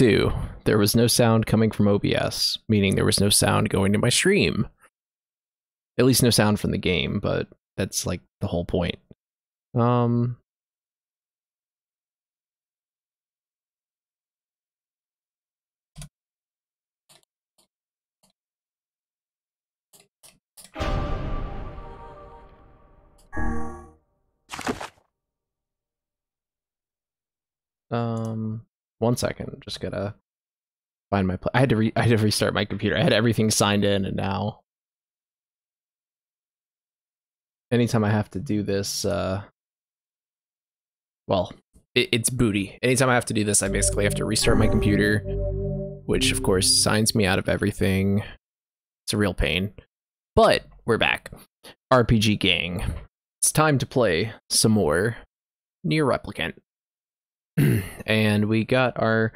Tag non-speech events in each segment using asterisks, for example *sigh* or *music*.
too. There was no sound coming from OBS, meaning there was no sound going to my stream. At least no sound from the game, but that's like the whole point. Um Um, one second. Just gotta find my. Pl- I had to re- I had to restart my computer. I had everything signed in, and now, anytime I have to do this, uh, well, it, it's booty. Anytime I have to do this, I basically have to restart my computer, which of course signs me out of everything. It's a real pain. But we're back. RPG gang. It's time to play some more NieR Replicant. *clears throat* and we got our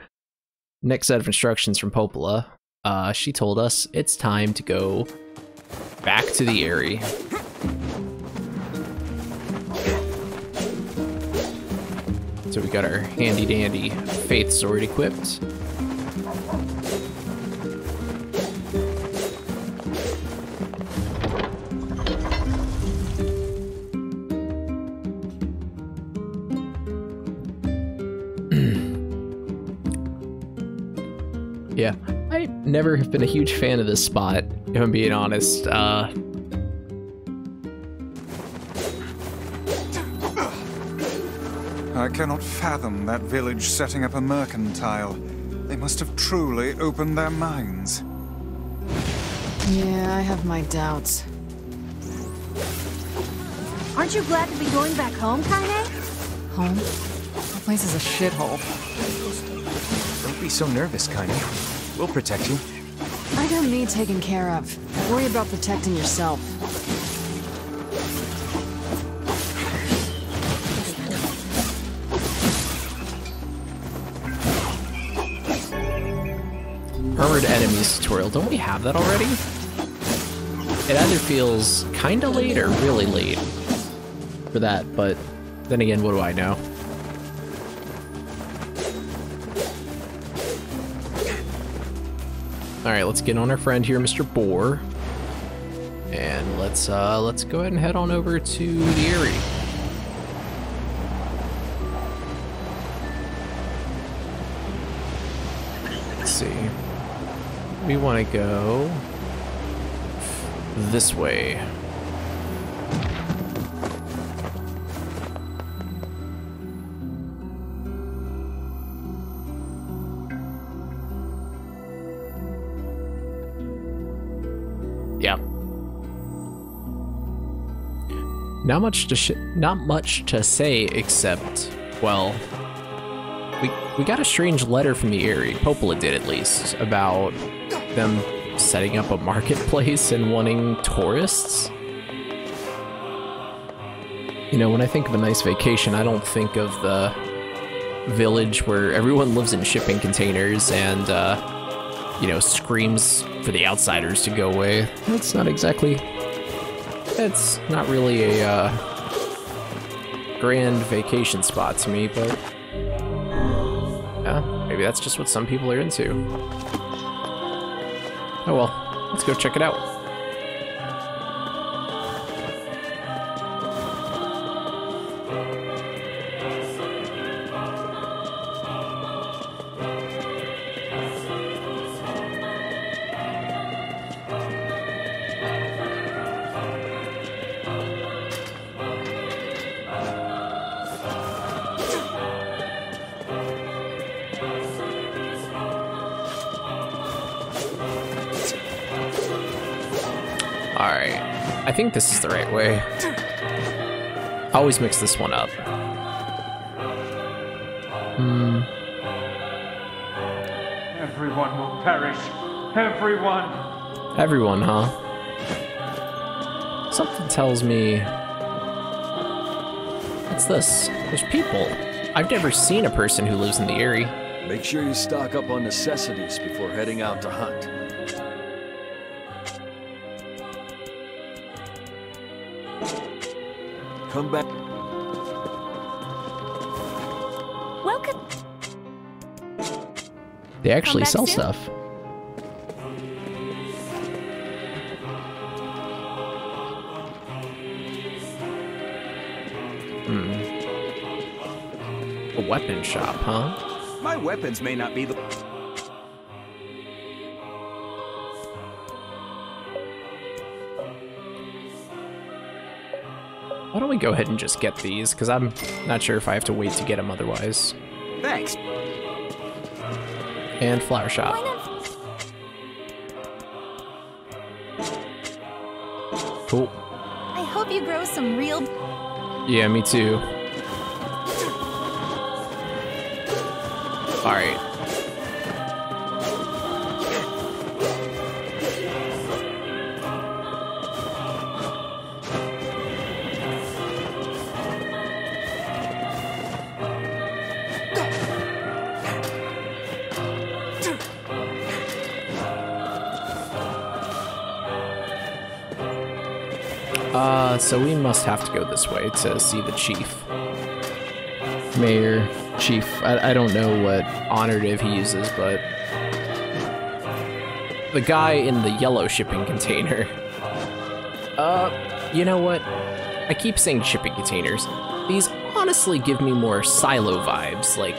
next set of instructions from Popola. Uh, she told us it's time to go back to the Aerie. So we got our handy dandy faith sword equipped. Yeah, I never have been a huge fan of this spot, if I'm being honest. Uh, I cannot fathom that village setting up a mercantile. They must have truly opened their minds. Yeah, I have my doubts. Aren't you glad to be going back home, Kaine? Home? The place is a shithole. Don't be so nervous, Kaine. We'll protect you. I don't need taken care of. Worry about protecting yourself. Armored Enemies tutorial. Don't we have that already? It either feels kinda late or really late for that, but then again, what do I know? Alright, let's get on our friend here, Mr. Boar. And let's uh let's go ahead and head on over to the Aerie. Let's see. We want to go this way. Not much to sh- not much to say except, well, we we got a strange letter from the Aerie. Popola did at least about them setting up a marketplace and wanting tourists. You know, when I think of a nice vacation, I don't think of the village where everyone lives in shipping containers and uh, you know screams for the outsiders to go away. That's not exactly. That's not really a uh, grand vacation spot to me, but yeah, maybe that's just what some people are into. Oh well, let's go check it out. Think this is the right way. I always mix this one up. Hmm. Everyone will perish. Everyone. Everyone, huh? Something tells me. What's this? There's people. I've never seen a person who lives in the Aerie. Make sure you stock up on necessities before heading out to hunt. Come back. Welcome. They actually sell soon? stuff. Hmm. A weapon shop, huh? My weapons may not be the. Why go ahead and just get these? Because I'm not sure if I have to wait to get them otherwise. Thanks. And flower shop. Cool. I hope you grow some real. Yeah, me too. *laughs* Alright. So we must have to go this way to see the chief. Mayor, chief, I, I don't know what honorative he uses, but the guy in the yellow shipping container. Uh, you know what? I keep saying shipping containers. These honestly give me more silo vibes, like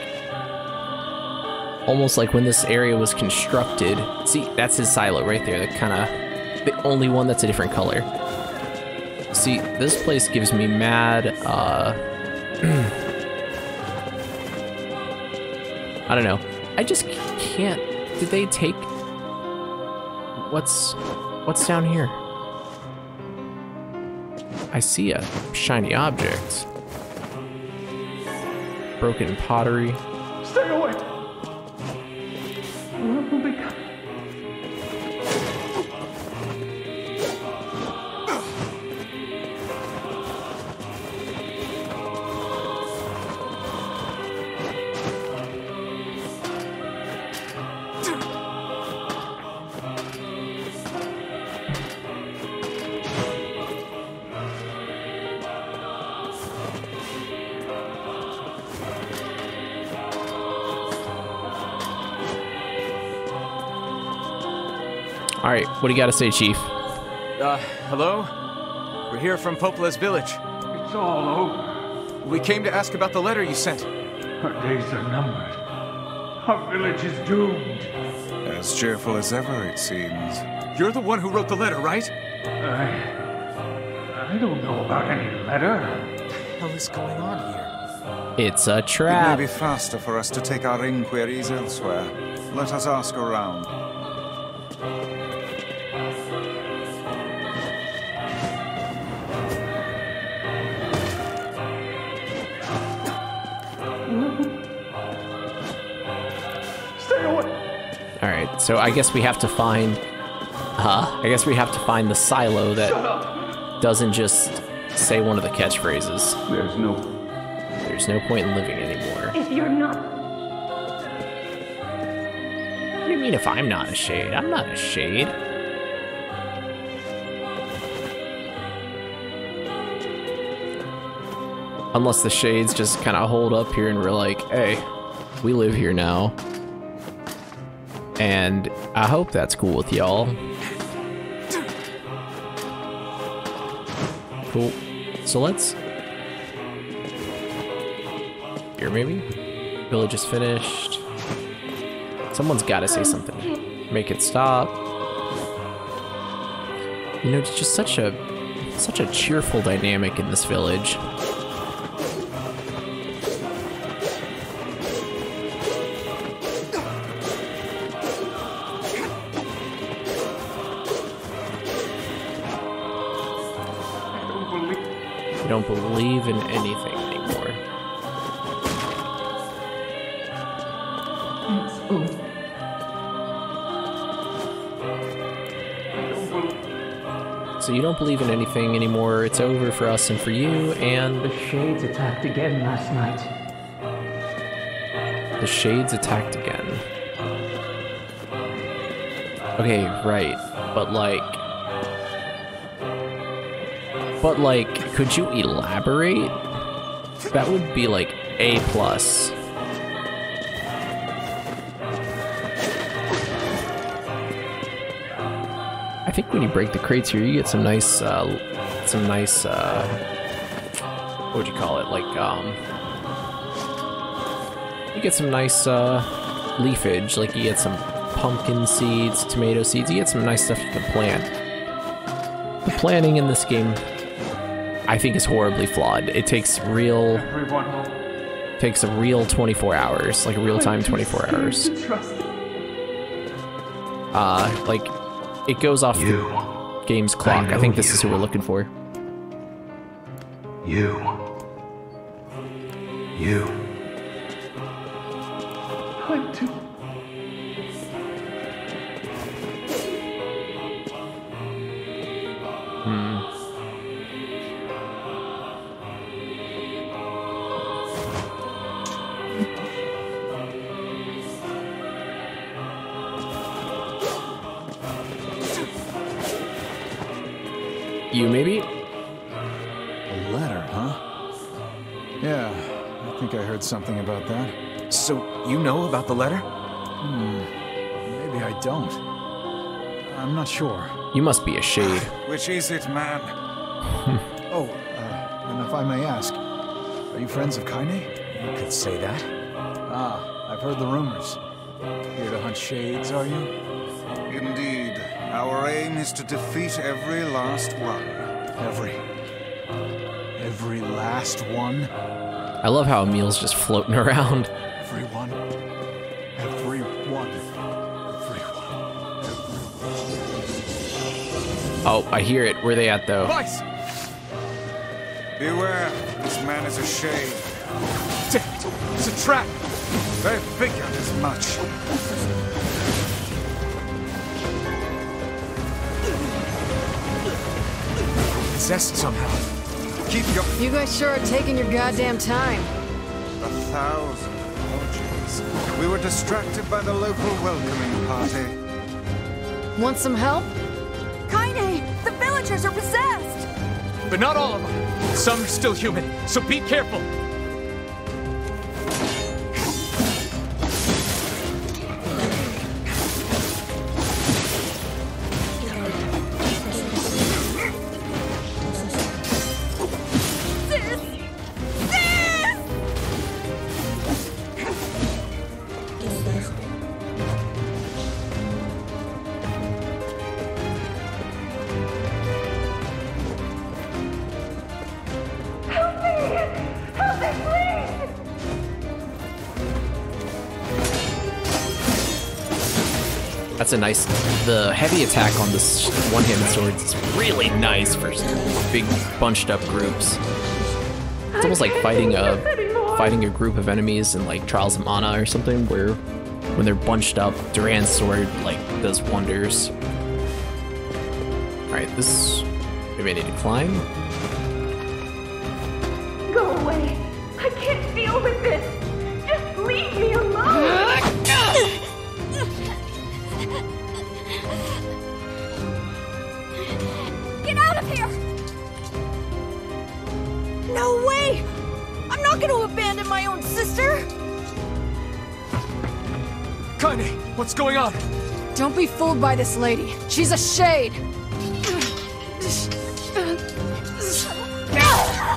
almost like when this area was constructed. See, that's his silo right there. The kind of the only one that's a different color. See, this place gives me mad, uh... *clears throat* I don't know. I just can't... Did they take... What's... What's down here? I see a shiny object. Broken pottery. Alright, what do you gotta say, Chief? Uh, hello? We're here from Popola's village. It's all over. We came to ask about the letter you sent. Our days are numbered. Our village is doomed. As cheerful as ever, it seems. You're the one who wrote the letter, right? I. I don't know about any letter. What the hell is going on here? It's a It may trap. be faster for us to take our inquiries elsewhere. Let us ask around. So I guess we have to find... Huh? I guess we have to find the silo that doesn't just say one of the catchphrases. There's no. There's no point in living anymore. If you're not. What do you mean if I'm not a shade? I'm not a shade. Unless the shades just kind of hold up here and we're like, hey, we live here now. And I hope that's cool with y'all. Cool. So let's... Here, maybe? Village is finished. Someone's got to say something. Make it stop. You know, it's just such a such a cheerful dynamic in this village. Anything anymore. It's over for us and for you, and The Shades attacked again last night. the shades attacked again. Okay, right. But like But like could you elaborate? That would be like A plus. Think when you break the crates here, you get some nice, uh, some nice, uh, what would you call it? Like, um, you get some nice, uh, leafage. Like, you get some pumpkin seeds, tomato seeds. You get some nice stuff you can plant. The planning in this game, I think, is horribly flawed. It takes real, takes a real 24 hours, like a real time 24 hours. Uh, like, it goes off you. the game's clock. I, know think this you. is who we're looking for. You. You. I'm too. About the letter? Hmm. Maybe I don't. I'm not sure. You must be a shade. *sighs* Which is it, man? *laughs* oh, uh, and if I may ask, are you friends of Kaine? You could say that. Ah, I've heard the rumors. Here to hunt shades, are you? Indeed. Our aim is to defeat every last one. Every. Every last one? I love how Emil's just floating around. Everyone. Everyone. Oh, I hear it. Where they at though? Weiss! Beware, this man is a shade. It's a trap! They figured as much. Possessed somehow. Keep your You guys sure are taking your goddamn time. A thousand apologies. We were distracted by the local welcoming party. Want some help? Are possessed! But not all of them. Some are still human, so be careful. That's a nice. The heavy attack on this one-handed sword is really nice for big bunched up groups. It's almost like fighting a fighting a group of enemies in like Trials of Mana or something, where when they're bunched up, Duran's sword like does wonders. All right, this we may need to climb. Be fooled by this lady. She's a shade.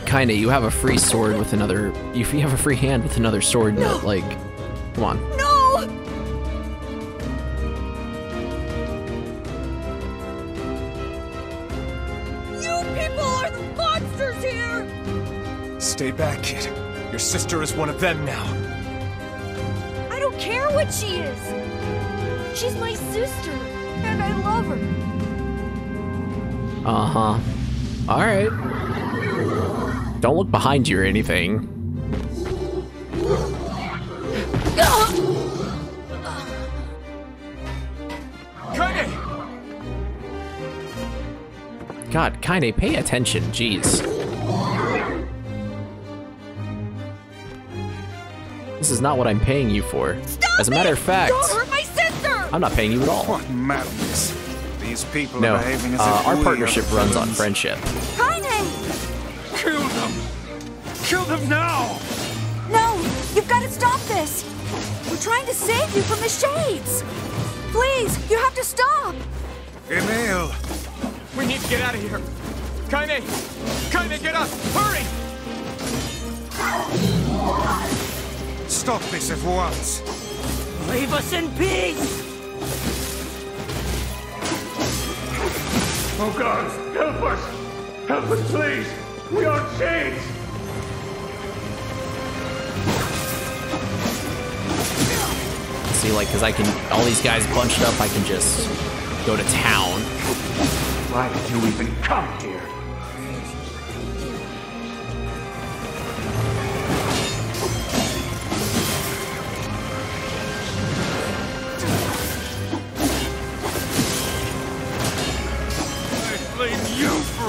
Kinda, you have a free sword with another. You you have a free hand with another sword. No. Like, come on. No! You people are the monsters here! Stay back, kid. Your sister is one of them now. I don't care what she is! She's my sister, and I love her. Uh huh. All right. Don't look behind you or anything. Kaine! God, Kaine, pay attention. Jeez. This is not what I'm paying you for. Stop As a matter it! of fact, I'm not paying you at all. What madness! These people No, are behaving as uh, if our we are partnership runs on friendship. Kaine! Kill them! Kill them now! No! You've got to stop this! We're trying to save you from the shades! Please, you have to stop! Emil! We need to get out of here. Kaine! Kaine, get up! Hurry! Stop this at once! Leave us in peace! Oh gods, help us! Help us, please! We are chains! See, like, because I can, all these guys bunched up, I can just go to town. Why did you even come here?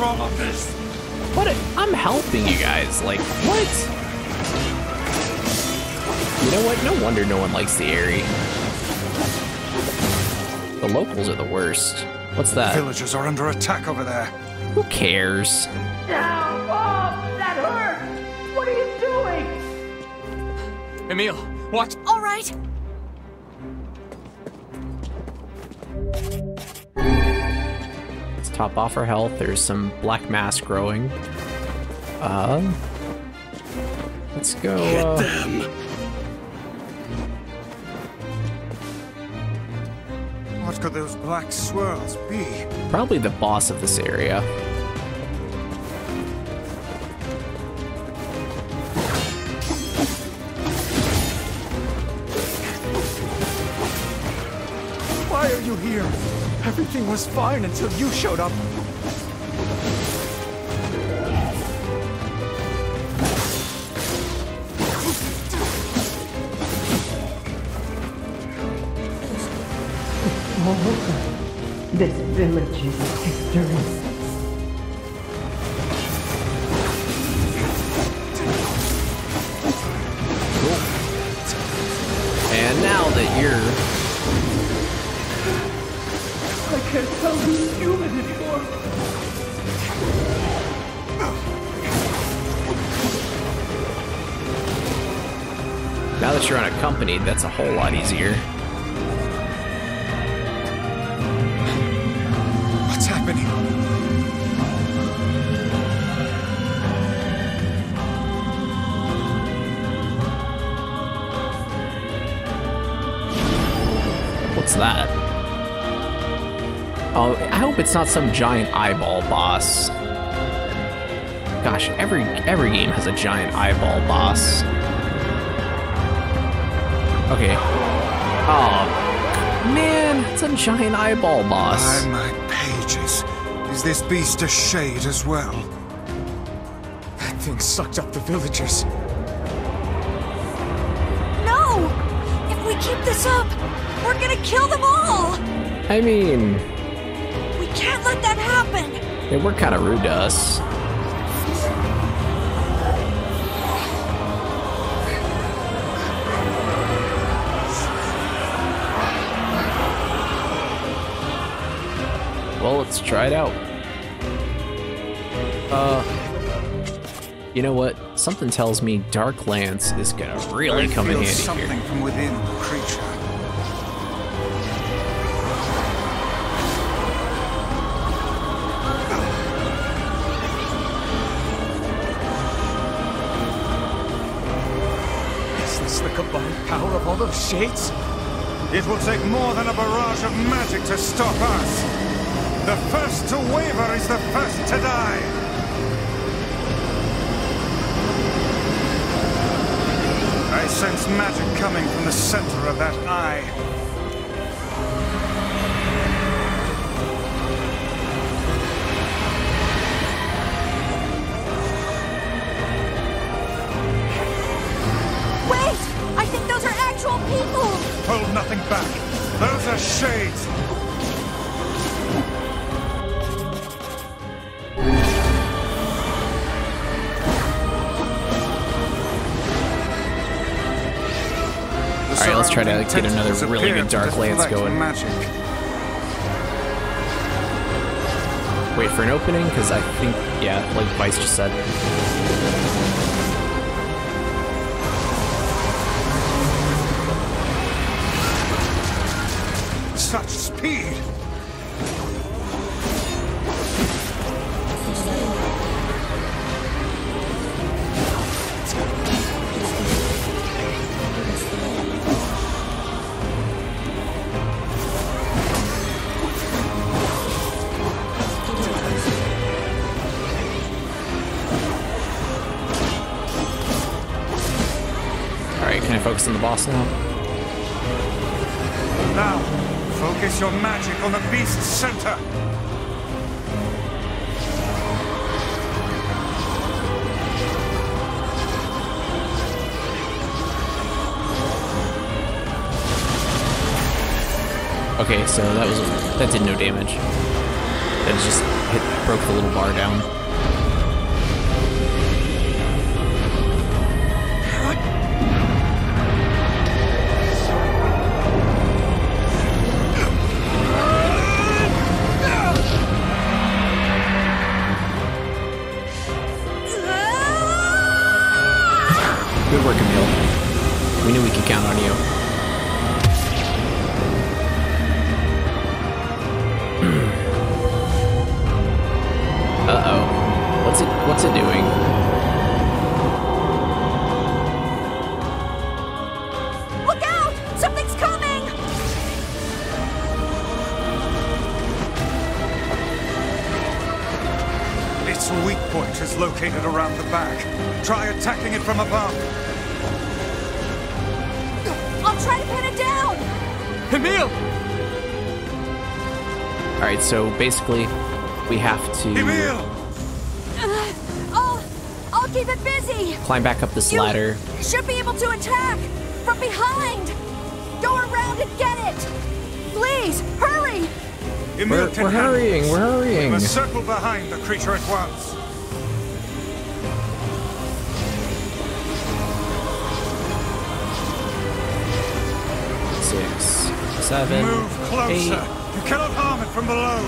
All of this! What? I'm helping you guys. Like, what? You know what? No wonder no one likes the Aerie. The locals are the worst. What's that? Villagers are under attack over there. Who cares? Down, Bob! That hurts! What are you doing? Emil, watch! All right. Top off our health. There's some black mass growing. Um. Let's go. uh, What could those black swirls be? Probably the boss of this area. Everything was fine until you showed up. This village is history. That you're unaccompanied, that's a whole lot easier. What's happening? What's that? Oh, I hope it's not some giant eyeball boss. Gosh, every every game has a giant eyeball boss. Okay. Oh, man, it's a giant eyeball boss. By my pages. Is this beast a shade as well? That thing sucked up the villagers. No! If we keep this up, we're gonna kill them all! I mean, We can't let that happen! they were kind of rude to us. Well, let's try it out. Uh, you know what? Something tells me Dark Lance is gonna really I come in feel handy something here. from within the creature. Is this the combined power of all those shades? It will take more than a barrage of magic to stop us. To waver is the first to die. I sense magic coming from the center of that eye. Wait! I think those are actual people! Hold nothing back. Those are shades. Let's try to get another really good Dark Lance going. Magic. Wait for an opening, because I think, yeah, like Weiss just said. Such speed. Focus on the boss now. Now, focus your magic on the beast's center. Okay, so that was that did no damage. That just hit broke the little bar down. So basically we have to Emil! Uh, I'll, I'll keep it busy! climb back up this You ladder. should be able to attack! From behind! Go around and get it! Please, hurry! Emil We're, can we're hurrying, we're We hurrying. must circle behind the creature at once. Six, seven, Move closer. eight. You cannot harm it from below.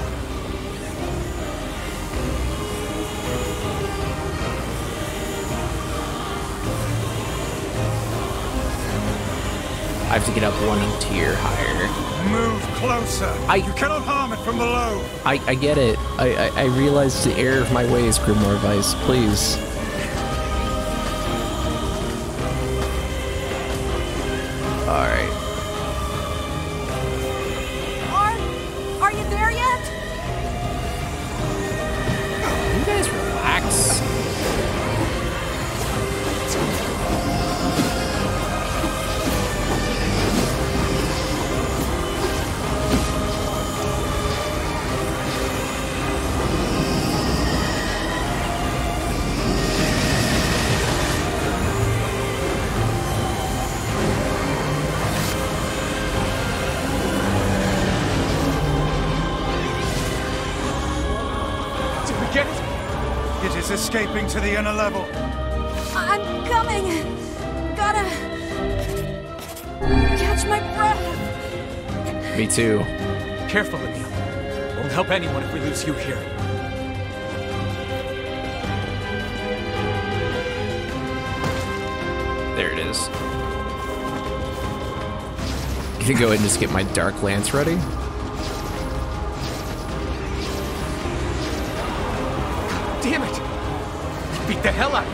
I have to get up one tier higher. Move closer. I- You cannot harm it from below. I, I get it. I, I, I realize the error of my ways, Grimoire Weiss. Please. The inner level. I'm coming! Gotta... catch my breath! Me too. Careful, Emil. Won't help anyone if we lose you here. There it is. You can go ahead and just get my Dark Lance ready.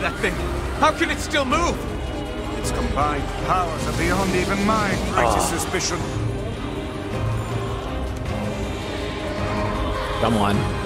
That thing. How can it still move? Its combined powers are beyond even my greatest ah. suspicion. Come on.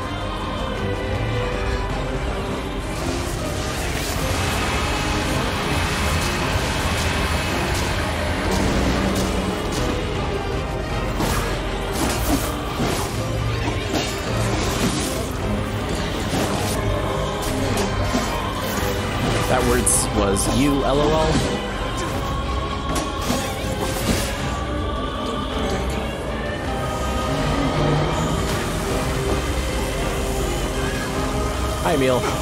You, lol. Hi, Emil.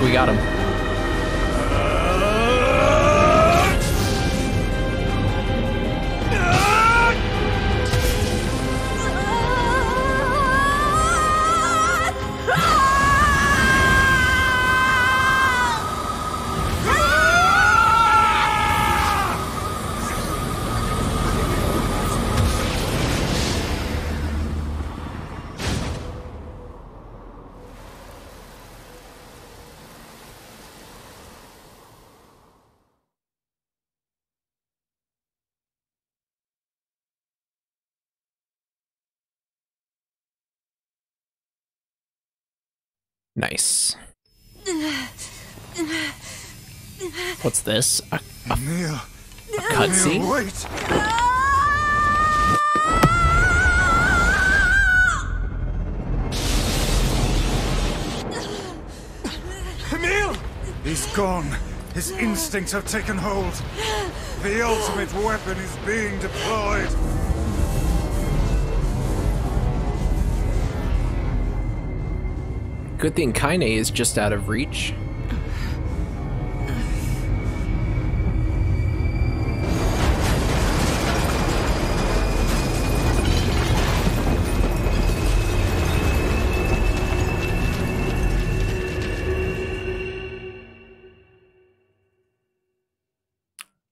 Think we got him. Nice. What's this? A, a, Emil, a cutscene? Wait! Emil! He's gone. His instincts have taken hold. The ultimate weapon is being deployed. Good thing Kaine is just out of reach.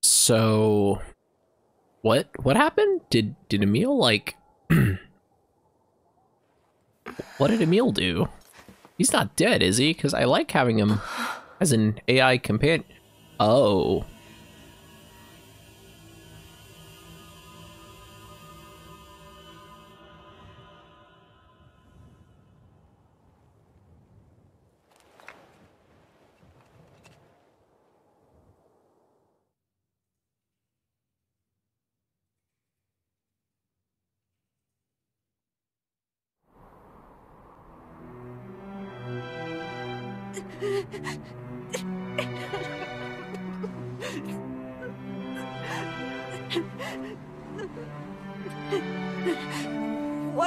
So what what happened? Did did Emil like *clears throat* What did Emil do? He's not dead, is he? Because I like having him as an AI companion. Oh. What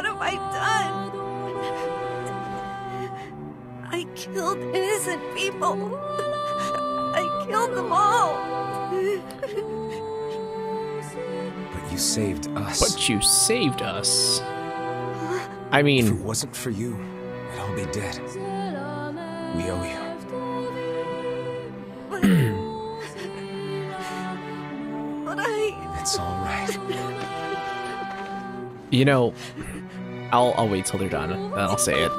have I done? I killed innocent people. I killed them all. But you saved us. But you saved us. I mean... If it wasn't for you, I'd all be dead. We owe you. *clears throat* It's all right. you know, I'll I'll wait till they're done and I'll say it.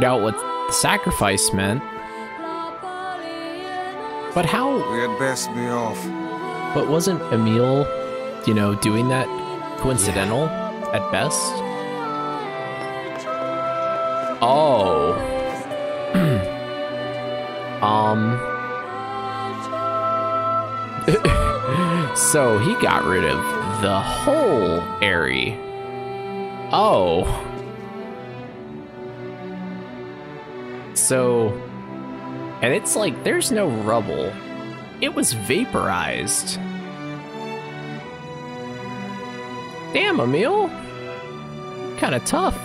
Figured out what the sacrifice meant. But how? We had best be off. But wasn't Emil, you know, doing that coincidental at best? Oh. *clears throat* um. *laughs* so he got rid of the whole area. Oh. So. And it's like there's no rubble. It was vaporized. Damn, Emil. Kind of tough.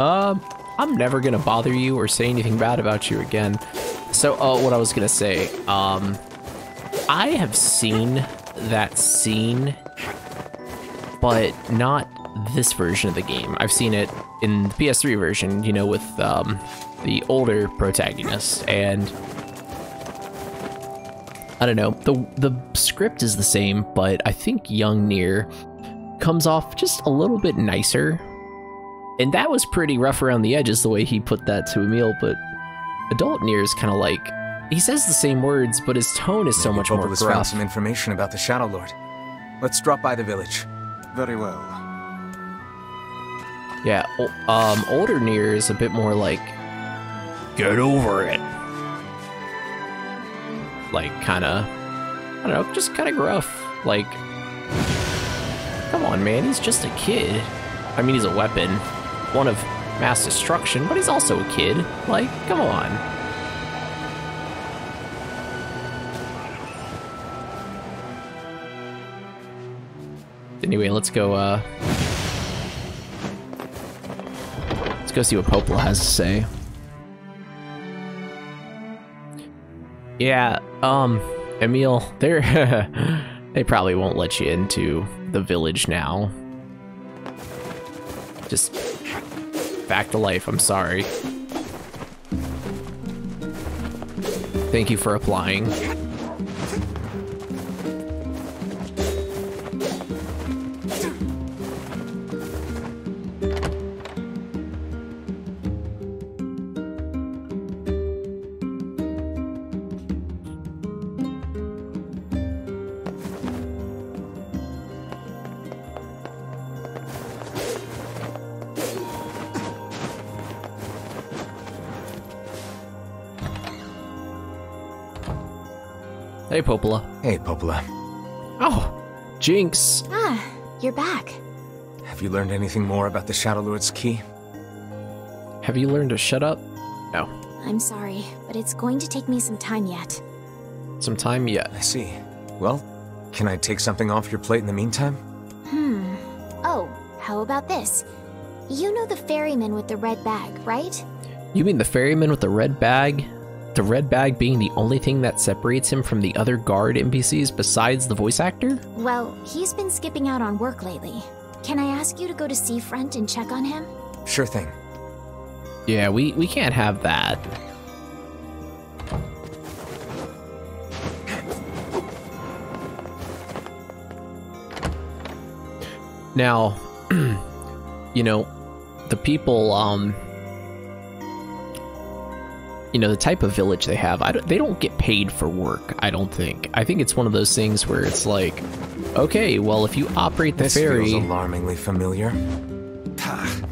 Um, I'm never gonna bother you or say anything bad about you again. So, uh, what I was gonna say, um, I have seen that scene, but not this version of the game. I've seen it in the PS3 version, you know, with um, the older protagonist, and I don't know. the The script is the same, but I think young Nier comes off just a little bit nicer, and that was pretty rough around the edges the way he put that to Emil. But adult Nier is kind of like he says the same words, but his tone is so much more Popola has found gruff. some information about the Shadow Lord. Let's drop by the village. Very well. Yeah, um, older Nier is a bit more like, get over it. Like, kind of, I don't know, just kind of gruff. Like, come on, man, he's just a kid. I mean, he's a weapon, one of mass destruction, but he's also a kid. Like, come on. Anyway, let's go, uh, Let's go see what Popola has to say. Yeah, um, Emil, they're *laughs* they probably won't let you into the village now. Just back to life. I'm sorry. Thank you for applying. Hey, Popola. Hey, Popola. Oh, Jinx. Ah, you're back. Have you learned anything more about the Shadow Lord's key? Have you learned to shut up? No. I'm sorry, but it's going to take me some time yet. Some time yet. I see. Well, can I take something off your plate in the meantime? Hmm. Oh, how about this? You know the ferryman with the red bag, right? You mean the ferryman with the red bag? The red bag being the only thing that separates him from the other guard NPCs besides the voice actor? Well, he's been skipping out on work lately. Can I ask you to go to Seafront and check on him? Sure thing. Yeah, we, we can't have that. Now, *clears throat* you know, the people, um, you know, the type of village they have, I don't, they don't get paid for work, I don't think. I think it's one of those things where it's like, okay, well, if you operate the this ferry... feels alarmingly familiar. Ha!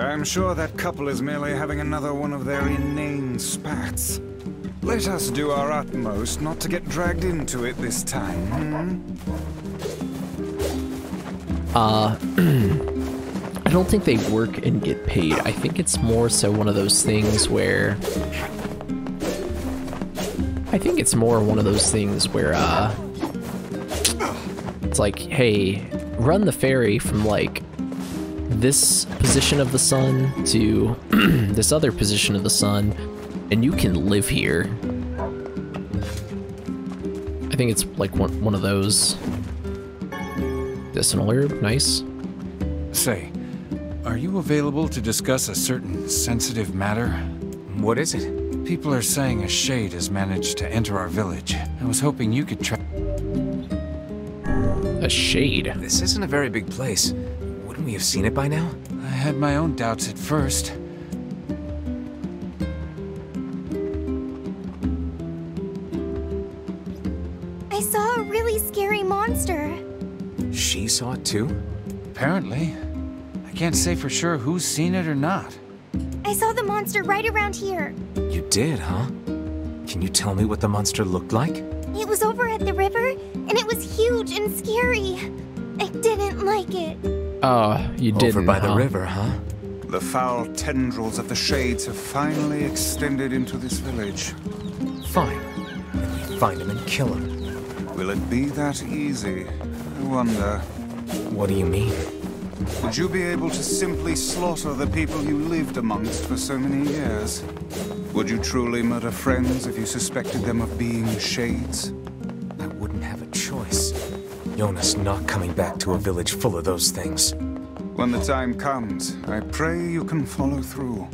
I'm sure that couple is merely having another one of their inane spats. Let us do our utmost not to get dragged into it this time, hmm? Uh, *clears throat* I don't think they work and get paid. I think it's more so one of those things where... I think it's more one of those things where, uh... It's like, hey, run the ferry from, like, this position of the sun to *clears throat* this other position of the sun, and you can live here. I think it's, like, one, one of those... Medicinal herb, nice. Say, are you available to discuss a certain sensitive matter? What is it? People are saying a shade has managed to enter our village. I was hoping you could try. A shade? This isn't a very big place. Wouldn't we have seen it by now? I had my own doubts at first. I saw a really scary monster. She saw it too? Apparently. I can't say for sure who's seen it or not. I saw the monster right around here. You did, huh? Can you tell me what the monster looked like? It was over at the river, and it was huge and scary. I didn't like it. Oh, you didn't, Over by huh? the river, huh? The foul tendrils of the Shades have finally extended into this village. Fine. Then we find him and kill him. Will it be that easy? I wonder. What do you mean? Would you be able to simply slaughter the people you lived amongst for so many years? Would you truly murder friends if you suspected them of being Shades? I wouldn't have a choice. Yonah's not coming back to a village full of those things. When the time comes, I pray you can follow through.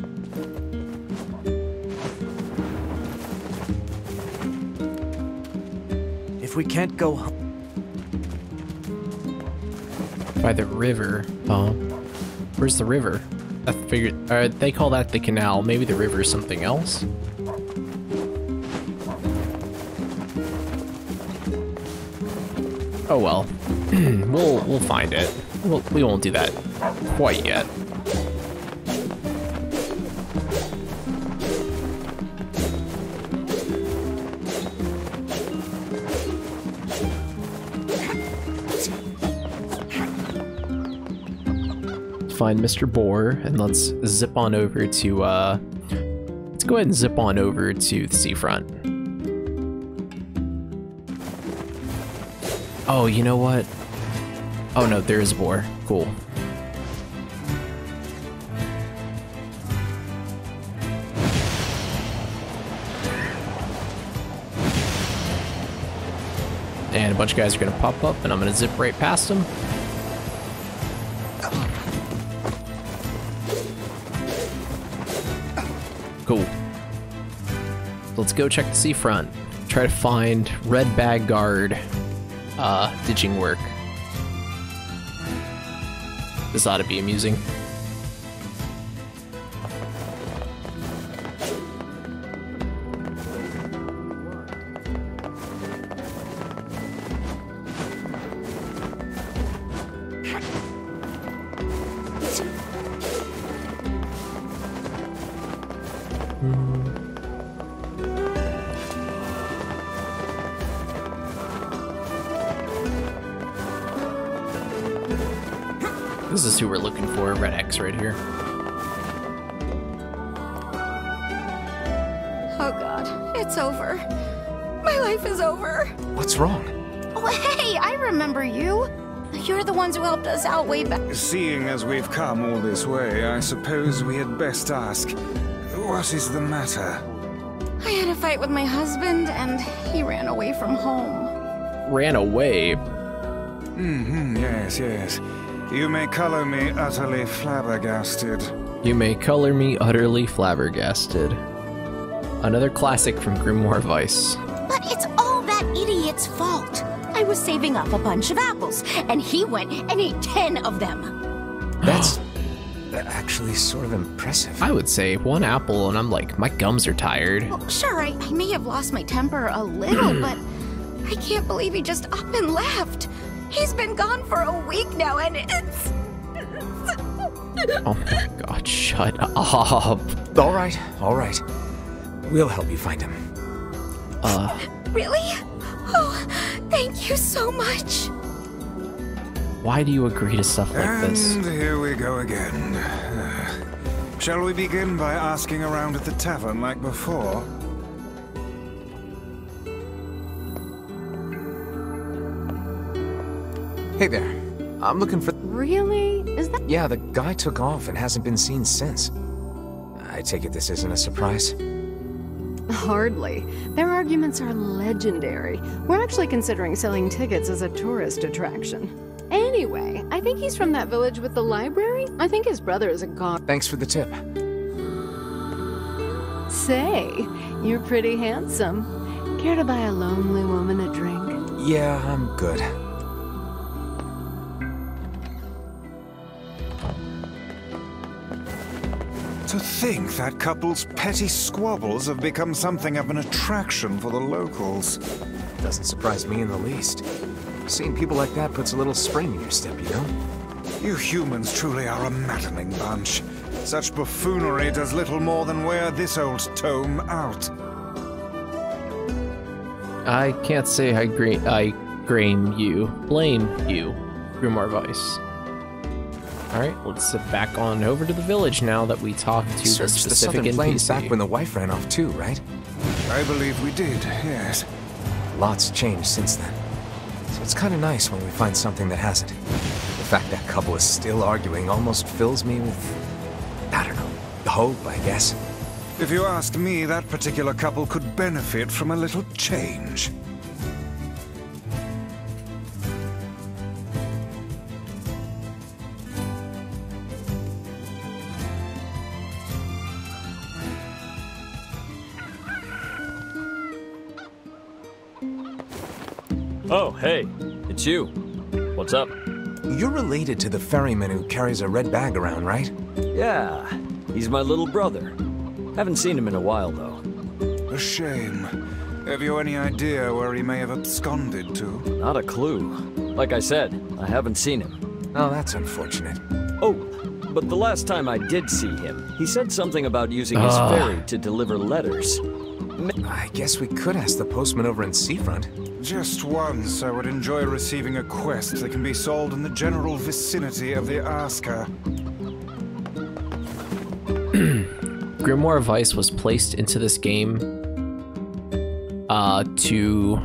If we can't go home... By the river. Oh. Where's the river? I figured. Uh, they call that the canal. Maybe the river is something else. Oh well. *clears throat* we'll we'll find it. We'll, we won't do that quite yet. Find Mr. Boar and let's zip on over to uh let's go ahead and zip on over to the seafront. Oh, you know what? Oh no, there is a boar. Cool. And a bunch of guys are gonna pop up and I'm gonna zip right past them. Go check the seafront. Try to find Red Bag Guard uh, ditching work. This ought to be amusing. Come all this way, I suppose we had best ask, what is the matter? I had a fight with my husband, and he ran away from home. Ran away? Mm-hmm, yes, yes. You may color me utterly flabbergasted. You may color me utterly flabbergasted. Another classic from Grimoire Weiss. But it's all that idiot's fault. I was saving up a bunch of apples, and he went and ate ten of them. That's *gasps* actually sort of impressive. I would say one apple, and I'm like, my gums are tired. Well, sure, I, I may have lost my temper a little, *clears throat* but I can't believe he just up and left. He's been gone for a week now, and it's. oh my god, shut up. All right, all right. We'll help you find him. Uh. Really? Oh, thank you so much. Why do you agree to stuff like and this? And here we go again. Uh, shall we begin by asking around at the tavern like before? Hey there. I'm looking for. Really? Is that. Yeah, the guy took off and hasn't been seen since. I take it this isn't a surprise? Hardly. Their arguments are legendary. We're actually considering selling tickets as a tourist attraction. Anyway, I think he's from that village with the library. I think his brother is a god. Thanks for the tip. Say, you're pretty handsome. Care to buy a lonely woman a drink? Yeah, I'm good. To think that couple's petty squabbles have become something of an attraction for the locals. Doesn't surprise me in the least. Seeing people like that puts a little spring in your step, you know? You humans truly are a maddening bunch. Such buffoonery does little more than wear this old tome out. I can't say I agree. I blame you. Blame you, Grimoire Weiss. All right, let's sit back on over to the village now that we talked to Searched the the specific southern plains NPC. back when the wife ran off too, right? I believe we did, yes. Lots changed since then. So it's kind of nice when we find something that hasn't. The fact that couple is still arguing almost fills me with, I don't know, hope, I guess. If you ask me, that particular couple could benefit from a little change. Hey, it's you. What's up? You're related to the ferryman who carries a red bag around, right? Yeah, he's my little brother. Haven't seen him in a while, though. A shame. Have you any idea where he may have absconded to? Not a clue. Like I said, I haven't seen him. Oh, that's unfortunate. Oh, but the last time I did see him, he said something about using his Ah. ferry to deliver letters. I guess we could ask the postman over in Seafront. Just once, I would enjoy receiving a quest that can be solved in the general vicinity of the Asker. *clears throat* Grimoire Weiss was placed into this game uh, to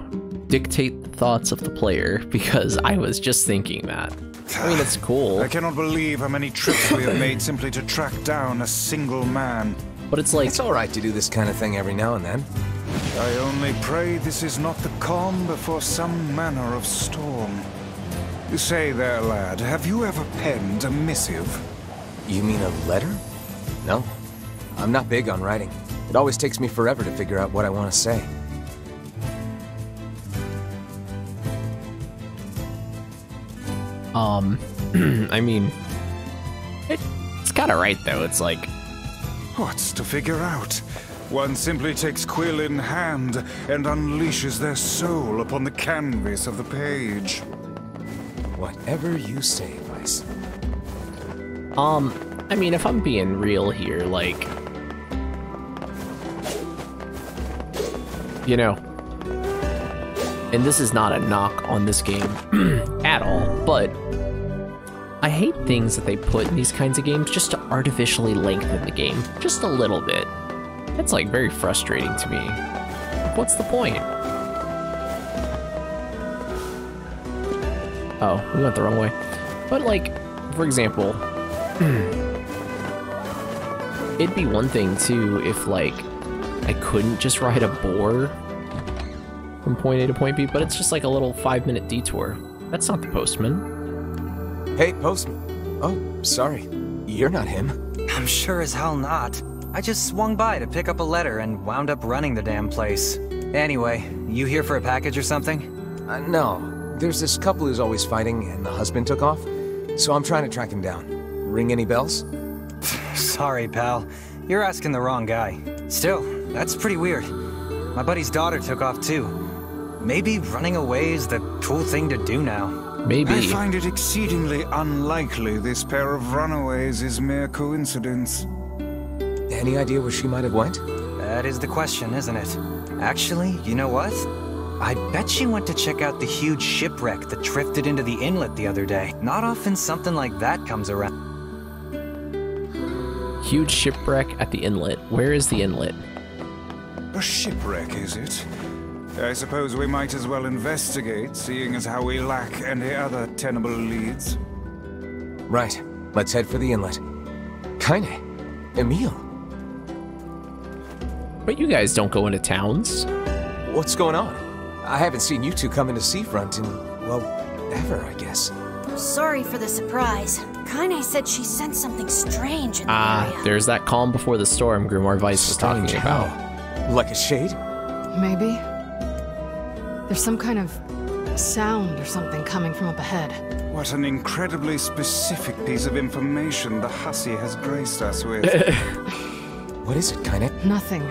dictate the thoughts of the player *laughs* because I was just thinking that. I mean, it's *sighs* cool. I cannot believe how many trips we have made simply to track down a single man. But it's like It's all right to do this kind of thing every now and then. I only pray this is not the calm before some manner of storm. Say there, lad, have you ever penned a missive? You mean a letter? No. I'm not big on writing. It always takes me forever to figure out what I want to say. Um, *clears throat* I mean, it, it's kind of right though. It's like, What's to figure out? One simply takes quill in hand and unleashes their soul upon the canvas of the page. Whatever you say, Weiss. um, I mean, if I'm being real here, like, you know, and this is not a knock on this game *clears throat* at all, but I hate things that they put in these kinds of games just to artificially lengthen the game just a little bit. It's like very frustrating to me. What's the point? Oh, we went the wrong way. But like, for example, *clears throat* it'd be one thing too if like I couldn't just ride a boar from point A to point B, but it's just like a little five minute detour. That's not the postman. Hey, Postman. Oh, sorry. You're not him. I'm sure as hell not. I just swung by to pick up a letter and wound up running the damn place. Anyway, you here for a package or something? Uh, no. There's this couple who's always fighting, and the husband took off. So I'm trying to track him down. Ring any bells? *laughs* Sorry, pal. You're asking the wrong guy. Still, that's pretty weird. My buddy's daughter took off too. Maybe running away is the cool thing to do now. Maybe. I find it exceedingly unlikely this pair of runaways is mere coincidence. Any idea where she might have went? That is the question, isn't it? Actually, you know what? I bet she went to check out the huge shipwreck that drifted into the inlet the other day. Not often something like that comes around. Huge shipwreck at the inlet. Where is the inlet? A shipwreck, is it? I suppose we might as well investigate, seeing as how we lack any other tenable leads. Right. Let's head for the inlet. Kaine. Emil. But you guys don't go into towns. What's going on? I haven't seen you two come into Seafront in, well, ever, I guess. Sorry for the surprise. Kaine said she sensed something strange in the Ah, area. there's that calm before the storm Grimoire Weiss was talking Strange about. how? Like a shade? Maybe. There's some kind of sound or something coming from up ahead. What an incredibly specific piece of information the hussy has graced us with. *laughs* What is it, Kaine? Nothing.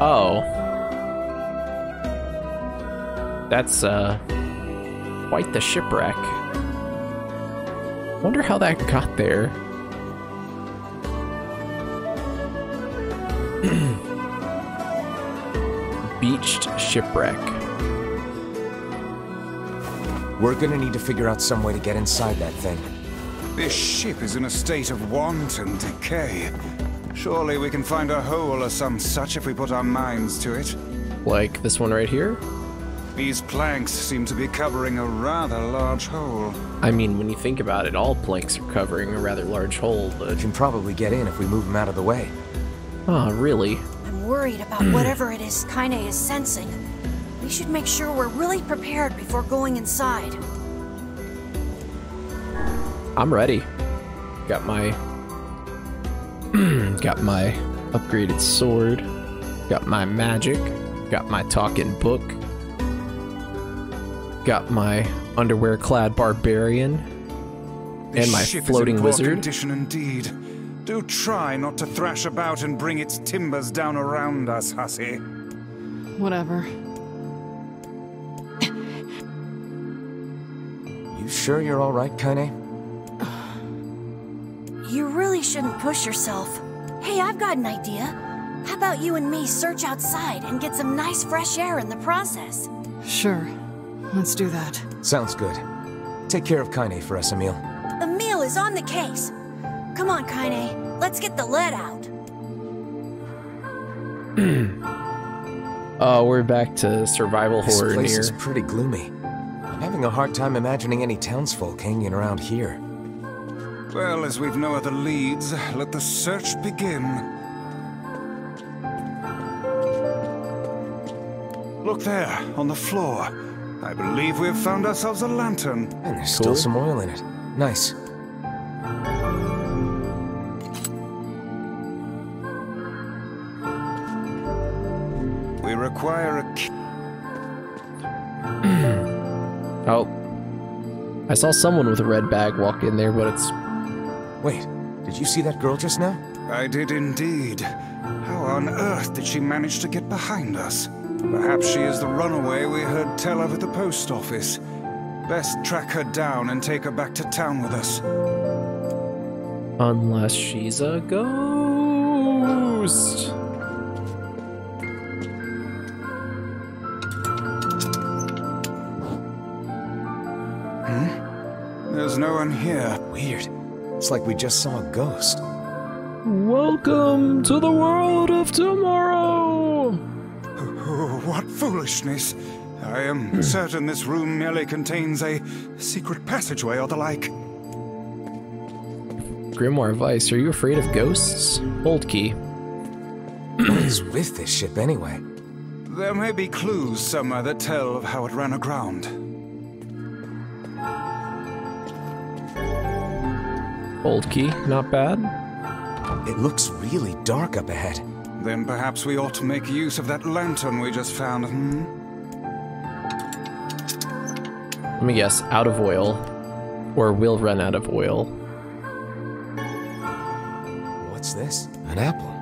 Oh. That's, uh, quite the shipwreck. Wonder how that got there. *clears throat* Beached shipwreck. We're gonna need to figure out some way to get inside that thing. This ship is in a state of wanton decay. Surely we can find a hole or some such if we put our minds to it. Like this one right here? These planks seem to be covering a rather large hole. I mean, when you think about it, all planks are covering a rather large hole, We but. can probably get in if we move them out of the way. Oh, really? I'm worried about hmm. whatever it is Kaine is sensing. We should make sure we're really prepared before going inside. I'm ready. Got my *clears throat* got my upgraded sword. Got my magic. Got my talking book. Got my underwear clad barbarian. This And my ship floating is in poor wizard. condition indeed. Do try not to thrash about and bring its timbers down around us, hussy. Whatever. You sure you're alright, Kaine? You really shouldn't push yourself. Hey, I've got an idea. How about you and me search outside and get some nice fresh air in the process? Sure. Let's do that. Sounds good. Take care of Kaine for us, Emil. Emil is on the case. Come on, Kaine. Let's get the lead out. *clears throat* Oh, we're back to survival This horror place near. is pretty gloomy. I'm having a hard time imagining any townsfolk hanging around here. Well, as we've no other leads, let the search begin. Look there, on the floor. I believe we have found ourselves a lantern. And there's still some oil in it. Nice. We require a key. *clears throat* oh. I saw someone with a red bag walk in there, but it's Wait, did you see that girl just now? I did indeed. How on earth did she manage to get behind us? Perhaps she is the runaway we heard tell of at the post office. Best track her down and take her back to town with us. Unless she's a ghost. Hmm? There's no one here. Weird. It's like we just saw a ghost. Welcome to the world of tomorrow! What foolishness! I am *clears throat* certain this room merely contains a secret passageway or the like. Grimoire Weiss, are you afraid of ghosts? Hold key. what is with this ship anyway? There may be clues somewhere that tell of how it ran aground. Hold key, not bad. It looks really dark up ahead. Then perhaps we ought to make use of that lantern we just found, hmm? Let me guess, out of oil. Or we'll run out of oil. What's this? An apple.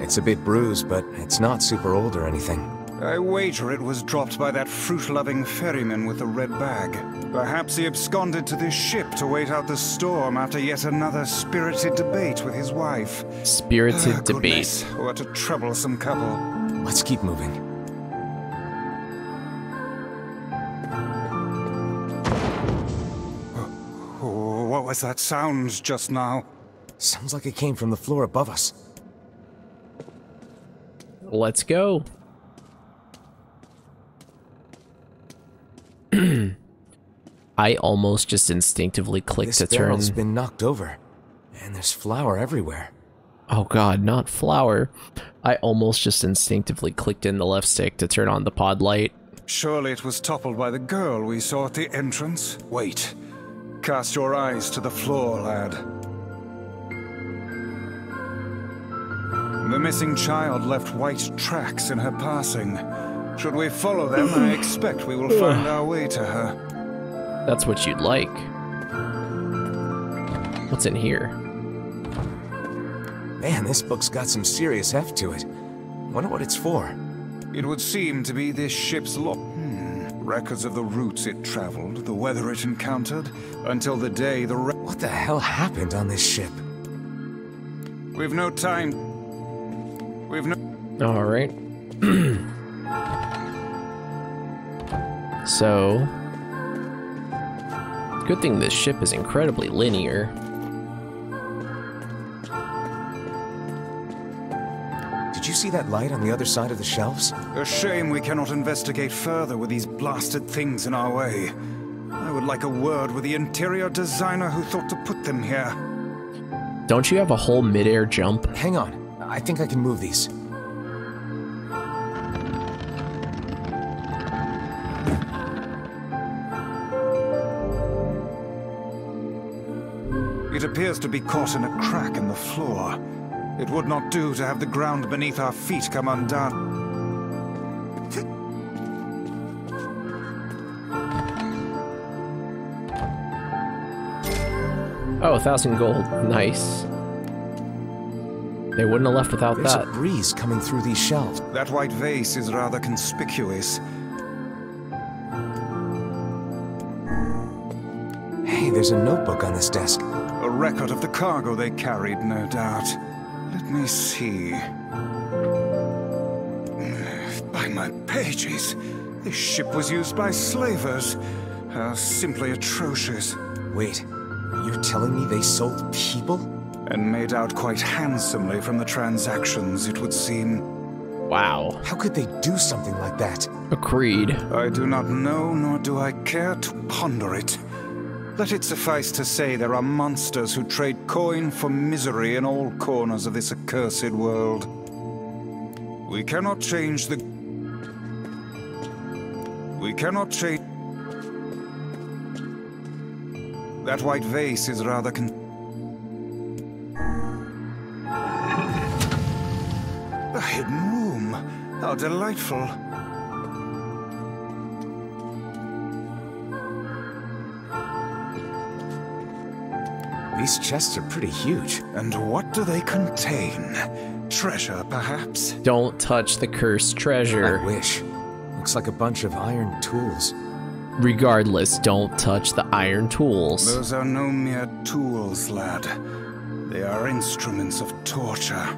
It's a bit bruised, but it's not super old or anything. I wager it was dropped by that fruit-loving ferryman with the red bag. Perhaps he absconded to this ship to wait out the storm after yet another spirited debate with his wife. Spirited Ah, debate. What a troublesome couple. Let's keep moving. Oh, what was that sound just now? Sounds like it came from the floor above us. Let's go. *clears throat* I almost just instinctively clicked this to turn. barrel's been knocked over, and there's flour everywhere. Oh god, not flour. I almost just instinctively clicked in the left stick to turn on the pod light. Surely it was toppled by the girl we saw at the entrance. Wait. Cast your eyes to the floor, lad. The missing child left white tracks in her passing. Should we follow them, I *sighs* expect we will find our way to her. That's what you'd like. What's in here? Man, this book's got some serious heft to it. Wonder what it's for. It would seem to be this ship's log. Hmm. Records of the routes it traveled, the weather it encountered, until the day the. what the hell happened on this ship? We've no time. We've no. All right. *clears throat* so, good thing this ship is incredibly linear. Did you see that light on the other side of the shelves? A shame we cannot investigate further with these blasted things in our way. I would like a word with the interior designer who thought to put them here. Don't you have a whole midair jump? Hang on. I think I can move these. Appears to be caught in a crack in the floor. It would not do to have the ground beneath our feet come undone. Oh, a thousand gold. Nice. They wouldn't have left without There's that. a breeze coming through these shelves. That white vase is rather conspicuous. Hey, there's a notebook on this desk. A record of the cargo they carried, no doubt. Let me see. By my pages, this ship was used by slavers. How simply atrocious. Wait, you're telling me they sold people? And made out quite handsomely from the transactions, it would seem. Wow. How could they do something like that? A creed. I do not know, nor do I care to ponder it. Let it suffice to say there are monsters who trade coin for misery in all corners of this accursed world. We cannot change the... We cannot change... That white vase is rather con... A hidden room. How delightful. These chests are pretty huge. And what do they contain? Treasure, perhaps? Don't touch the cursed treasure. I wish. Looks like a bunch of iron tools. Regardless, don't touch the iron tools. Those are no mere tools, lad. They are instruments of torture.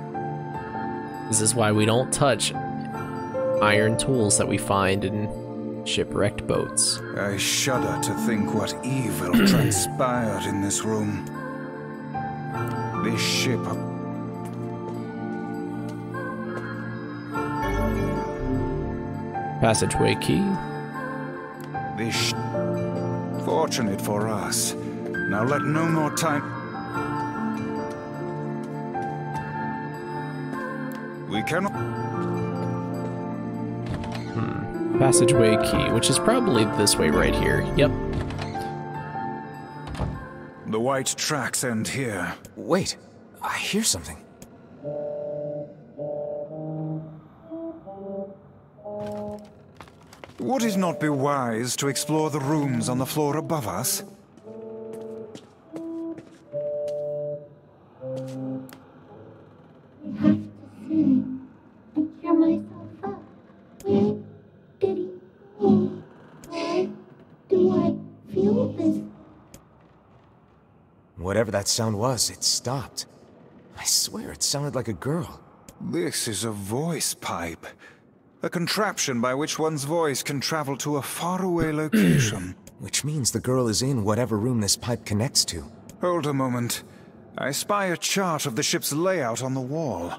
This is why we don't touch iron tools that we find in shipwrecked boats. I shudder to think what evil *clears throat* transpired in this room. This ship. Passageway key. This. Fortunate for us. Now let no more time. We cannot. Hmm. Passageway key, which is probably this way right here. Yep. White tracks end here. Wait, I hear something. Would it not be wise to explore the rooms on the floor above us? That sound was, it stopped. I swear it sounded like a girl. This is a voice pipe. A contraption by which one's voice can travel to a faraway *clears throat* location. Which means the girl is in whatever room this pipe connects to. Hold a moment. I spy a chart of the ship's layout on the wall.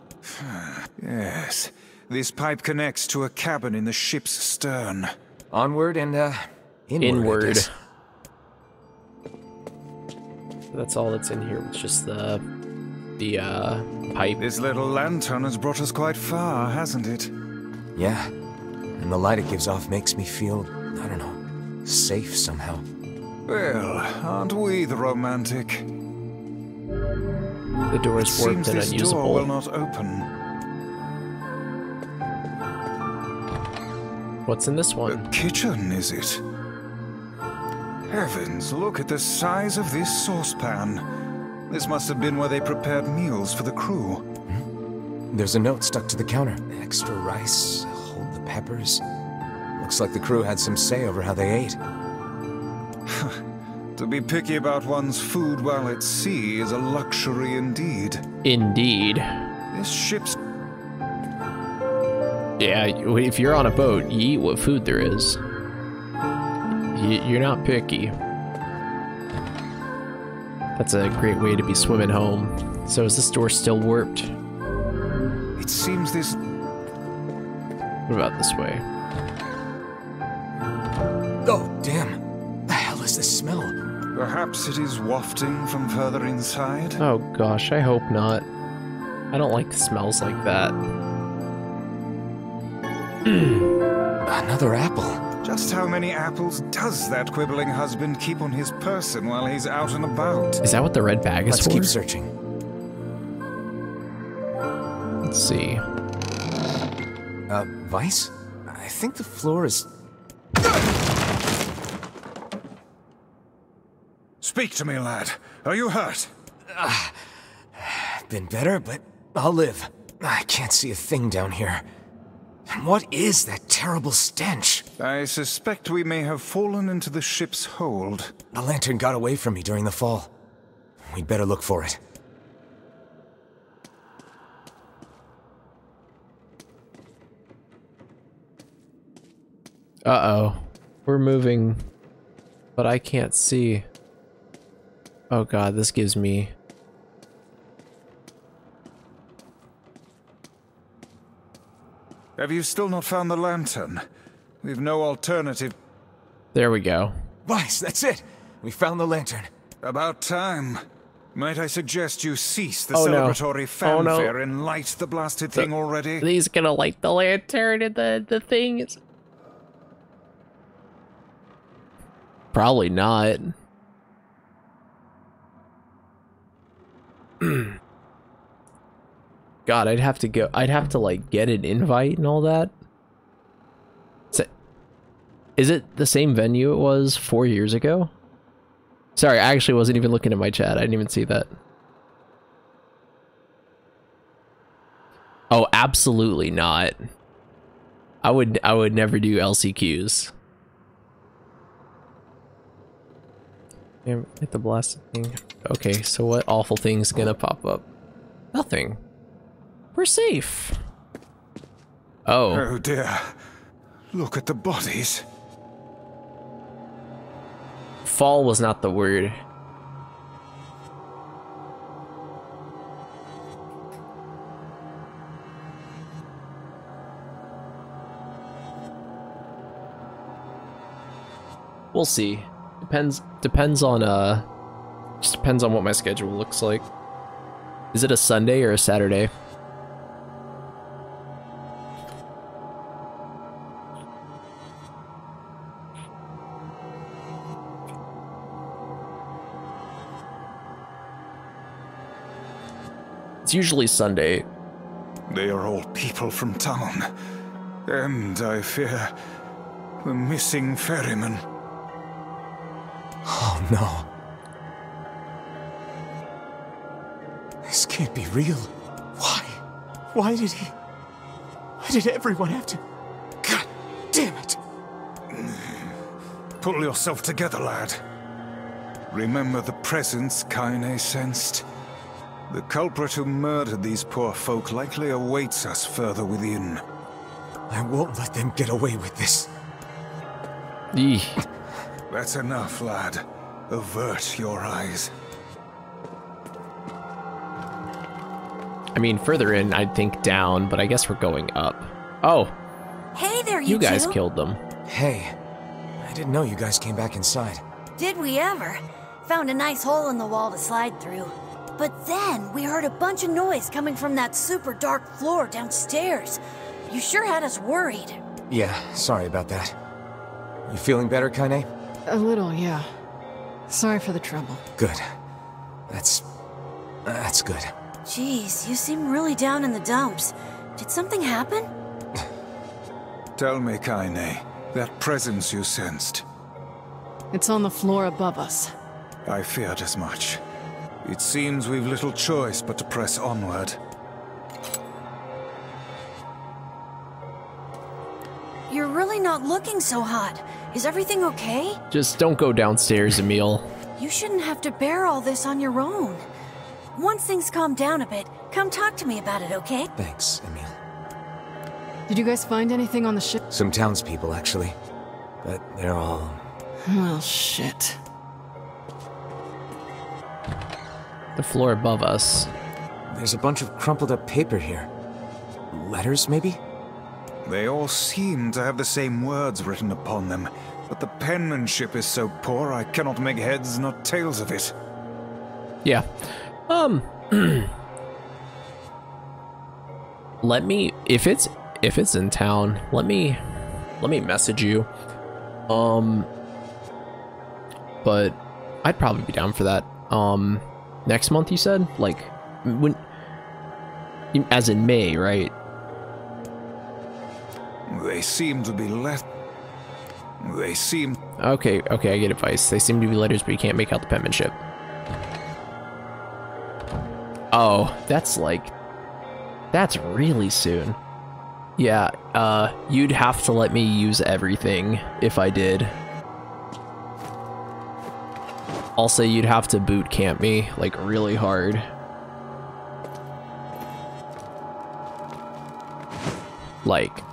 *sighs* yes, this pipe connects to a cabin in the ship's stern. Onward and, uh, inward. Inward. That's all that's in here. It's just the, the, uh, pipe. This little lantern has brought us quite far, hasn't it? Yeah. And the light it gives off makes me feel, I don't know, safe somehow. Well, aren't we the romantic? The door is warped Seems and this unusable. door will not open. What's in this one? A kitchen, is it? Heavens, look at the size of this saucepan. This must have been where they prepared meals for the crew. Hmm? There's a note stuck to the counter. Extra rice, hold the peppers. Looks like the crew had some say over how they ate. *laughs* to be picky about one's food while at sea is a luxury indeed. Indeed. This ship's Yeah, if you're on a boat, you eat what food there is. You- You're not picky. That's a great way to be swimming home. So is this door still warped? It seems this. What about this way? Oh, damn. The hell is this smell? Perhaps it is wafting from further inside? Oh gosh, I hope not. I don't like smells like that. *clears throat* Another apple. Just how many apples does that quibbling husband keep on his person while he's out and about? Is that what the red bag is Let's for? keep searching. Let's see. Uh, Weiss? I think the floor is... Speak to me, lad. Are you hurt? Uh, been better, but I'll live. I can't see a thing down here. And what is that terrible stench? I suspect we may have fallen into the ship's hold. The lantern got away from me during the fall. We'd better look for it. Uh-oh. We're moving, but I can't see. Oh god, this gives me... Have you still not found the lantern? We've no alternative. There we go. Weiss, that's it! We found the lantern. About time. Might I suggest you cease the Oh, no. celebratory Oh, no. fanfare and light the blasted thing already? He's gonna light the lantern and the, the thing is... Probably not. *clears throat* God, I'd have to go. I'd have to like get an invite and all that. Is it the same venue it was four years ago? Sorry, I actually wasn't even looking at my chat. I didn't even see that. Oh, absolutely not. I would I would never do LCQs. Damn, hit the blast thing. Okay, so what awful thing's gonna pop up? Nothing. We're safe. Oh. Oh dear. Look at the bodies. Fall was not the word. We'll see. Depends depends on uh just depends on what my schedule looks like. Is it a Sunday or a Saturday? It's usually Sunday. They are all people from town. And I fear the missing ferryman. Oh no. This can't be real. Why? Why did he? Why did everyone have to? God damn it! Pull yourself together, lad. Remember the presence Kaine sensed? The culprit who murdered these poor folk likely awaits us further within. I won't let them get away with this. Eeh. That's enough, lad. Avert your eyes. I mean, further in, I'd think down, but I guess we're going up. Oh. Hey there, you, you guys two. killed them. Hey, I didn't know you guys came back inside. Did we ever? Found a nice hole in the wall to slide through. But then we heard a bunch of noise coming from that super dark floor downstairs. You sure had us worried. Yeah, sorry about that. You feeling better, Kaine? A little, yeah. Sorry for the trouble. Good. That's... that's good. Jeez, you seem really down in the dumps. Did something happen? *sighs* Tell me, Kaine, that presence you sensed. It's on the floor above us. I feared as much. It seems we've little choice but to press onward. You're really not looking so hot. Is everything okay? Just don't go downstairs, Emil. You shouldn't have to bear all this on your own. Once things calm down a bit, come talk to me about it, okay? Thanks, Emil. Did you guys find anything on the ship? Some townspeople, actually. But they're all... Well, shit. The floor above us. There's a bunch of crumpled up paper here. Letters, maybe? They all seem to have the same words written upon them, but the penmanship is so poor I cannot make heads nor tails of it. Yeah. Um *clears throat* Let me if it's if it's in town, let me let me message you. Um but I'd probably be down for that. Um next month you said? Like when as in May, right? They seem to be left. They seem. Okay, okay, I get advice. They seem to be letters, but you can't make out the penmanship. Oh, that's like. That's really soon. Yeah, uh, you'd have to let me use everything if I did. Also, you'd have to boot camp me, like, really hard. Like,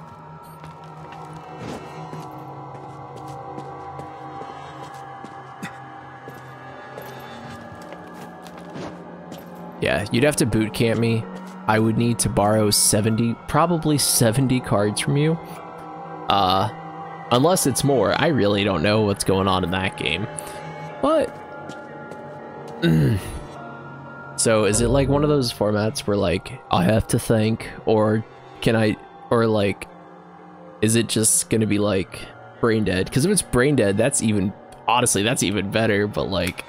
Yeah, you'd have to boot camp me. I would need to borrow 70, probably 70 cards from you. Uh, unless it's more. I really don't know what's going on in that game. But, *clears throat* so is it like one of those formats where like, I have to think, or can I, or like, is it just gonna be like brain dead? Because if it's brain dead, that's even, honestly, that's even better, but like,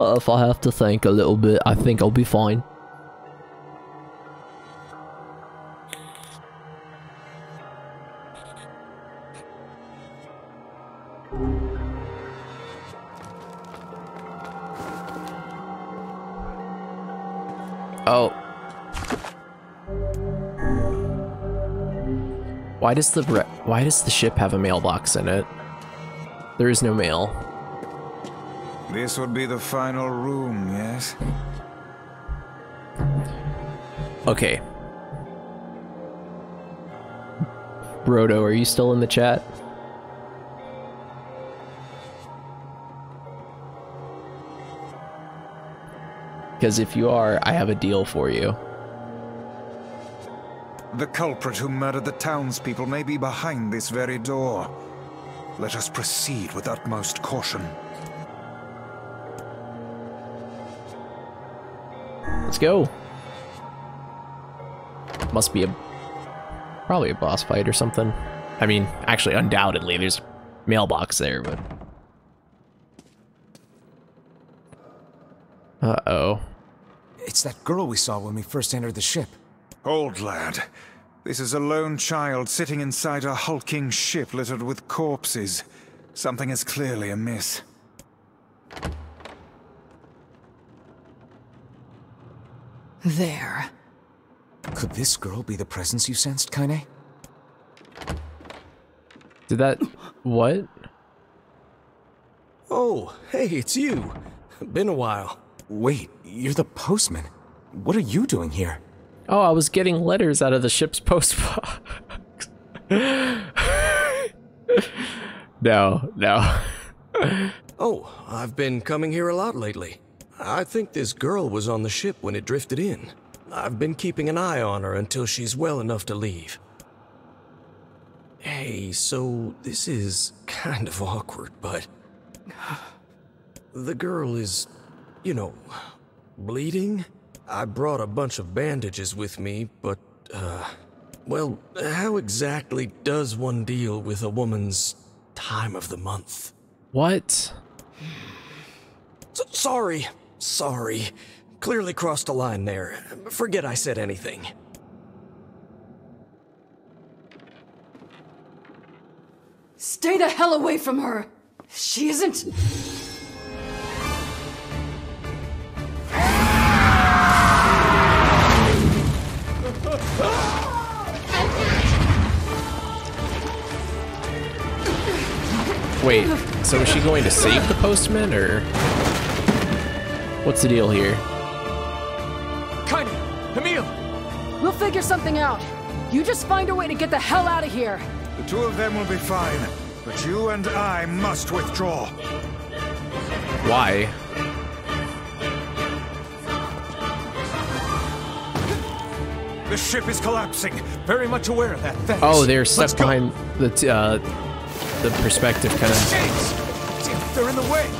uh, if I have to think a little bit, I think I'll be fine. Oh. Why does the why does the ship have a mailbox in it? There is no mail. This would be the final room, yes? Okay. Brodo, are you still in the chat? Because if you are, I have a deal for you. The culprit who murdered the townspeople may be behind this very door. Let us proceed with utmost caution. Let's go. Must be a probably a boss fight or something. I mean, actually, undoubtedly, there's mailbox there, but uh oh. It's that girl we saw when we first entered the ship. Old lad, this is a lone child sitting inside a hulking ship littered with corpses. Something is clearly amiss. There. Could this girl be the presence you sensed, Kaine? Did that... what? Oh, hey, it's you. Been a while. Wait, you're the postman. What are you doing here? Oh, I was getting letters out of the ship's postbox. *laughs* no, no. oh, I've been coming here a lot lately. I think this girl was on the ship when it drifted in. I've been keeping an eye on her until she's well enough to leave. Hey, so this is kind of *laughs* awkward, but... *sighs* The girl is, you know, bleeding? I brought a bunch of bandages with me, but, uh... Well, how exactly does one deal with a woman's time of the month? What? S sorry. Sorry. Clearly crossed a line there. Forget I said anything. Stay the hell away from her! She isn't... Wait, so is she going to save the postman, or... What's the deal here? Kaine! Emil! We'll figure something out. You just find a way to get the hell out of here. The two of them will be fine, but you and I must withdraw. Why? The ship is collapsing. Very much aware of that. Thanks. Oh, they're stuck behind the uh, the perspective kind of. They're in the way.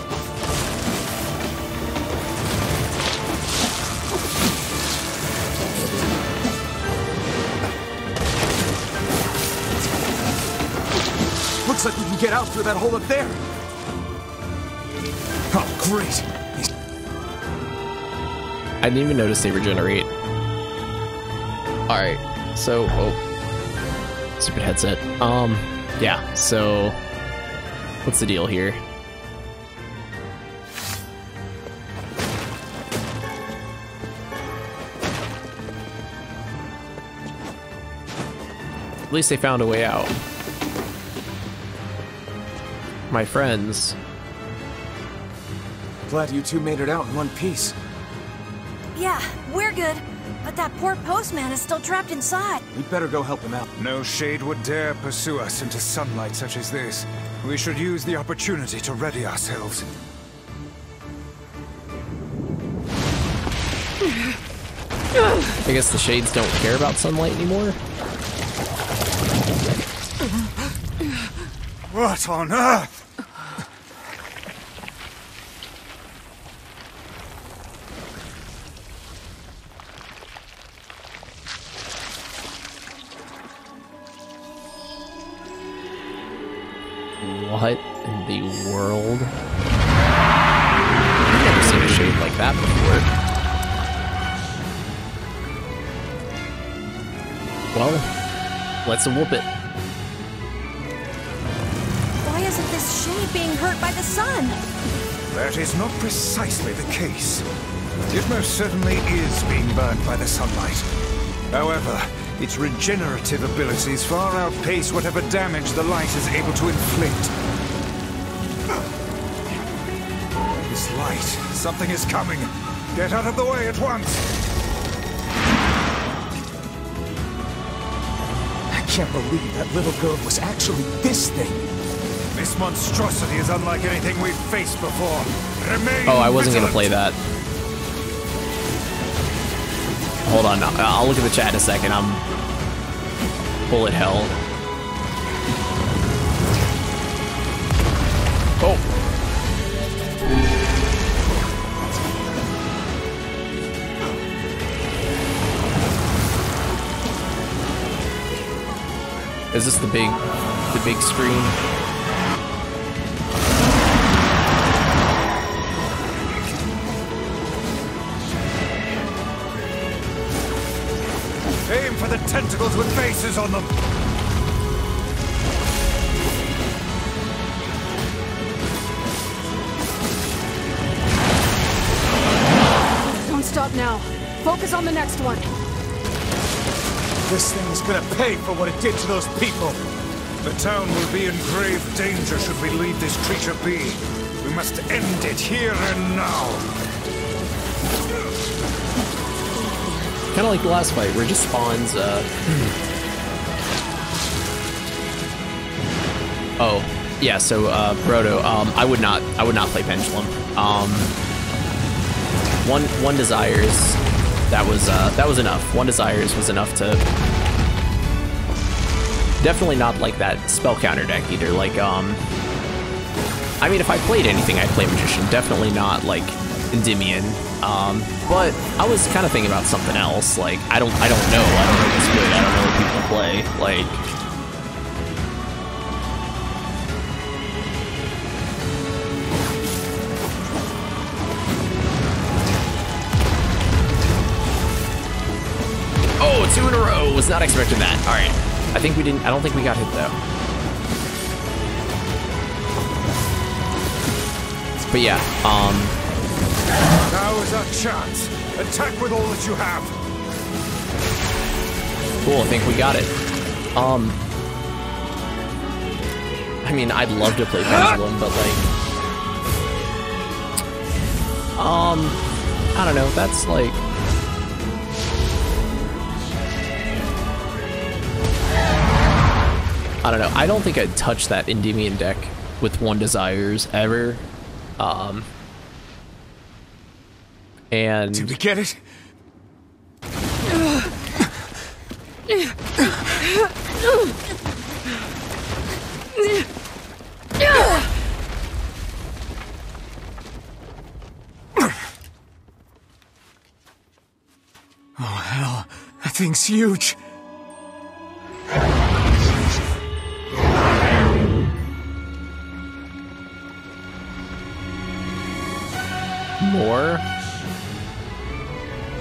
Looks like we can get out through that hole up there. Oh, great. I didn't even notice they regenerate. Alright, so, oh, stupid headset. Um, yeah, so, what's the deal here? At least they found a way out. My friends. Glad you two made it out in one piece. Yeah, we're good. But that poor postman is still trapped inside. We'd better go help him out. No shade would dare pursue us into sunlight such as this. We should use the opportunity to ready ourselves. I guess the shades don't care about sunlight anymore? What on earth? World? I've never seen a shade like that before. Well, let's whoop it. Why isn't this this shade being hurt by the sun. That is not precisely the case. It most certainly is being burned by the sunlight. However, its regenerative abilities far outpace whatever damage the light is able to inflict. Something is coming. Get out of the way at once. I can't believe that little girl was actually this thing. This monstrosity is unlike anything we've faced before. Remain Oh, I wasn't gonna play that. Hold on, I'll I'll look at the chat in a second. I'm bullet hell. Oh. Is this the big, the big screen? Aim for the tentacles with faces on them. Don't stop now. Focus on the next one. This thing is gonna pay for what it did to those people. The town will be in grave danger should we leave this creature be. We must end it here and now. Kind of like the last fight, where it just spawns. Uh... *clears throat* oh, yeah. So, uh, Brodo, um, I would not, I would not play Pendulum. Um, one, one desires. That was, uh, that was enough. One desires was enough to. Definitely not like that spell counter deck either. Like, um, I mean, if I played anything, I'd play Magician. Definitely not like Endymion. Um, but I was kind of thinking about something else. Like, I don't, I don't know. I don't know what's good. I don't know what people play. Like, oh, two in a row. Was not expecting that. All right. I think we didn't. I don't think we got hit though. But yeah. Um. Now is our chance. Attack with all that you have. Cool, I think we got it. Um, I mean, I'd love to play *laughs* Pendulum, but like, um, I don't know. That's like, I don't know. I don't think I'd touch that Endymion deck with one desires ever. Um, and Did we get it? Oh, hell. That thing's huge.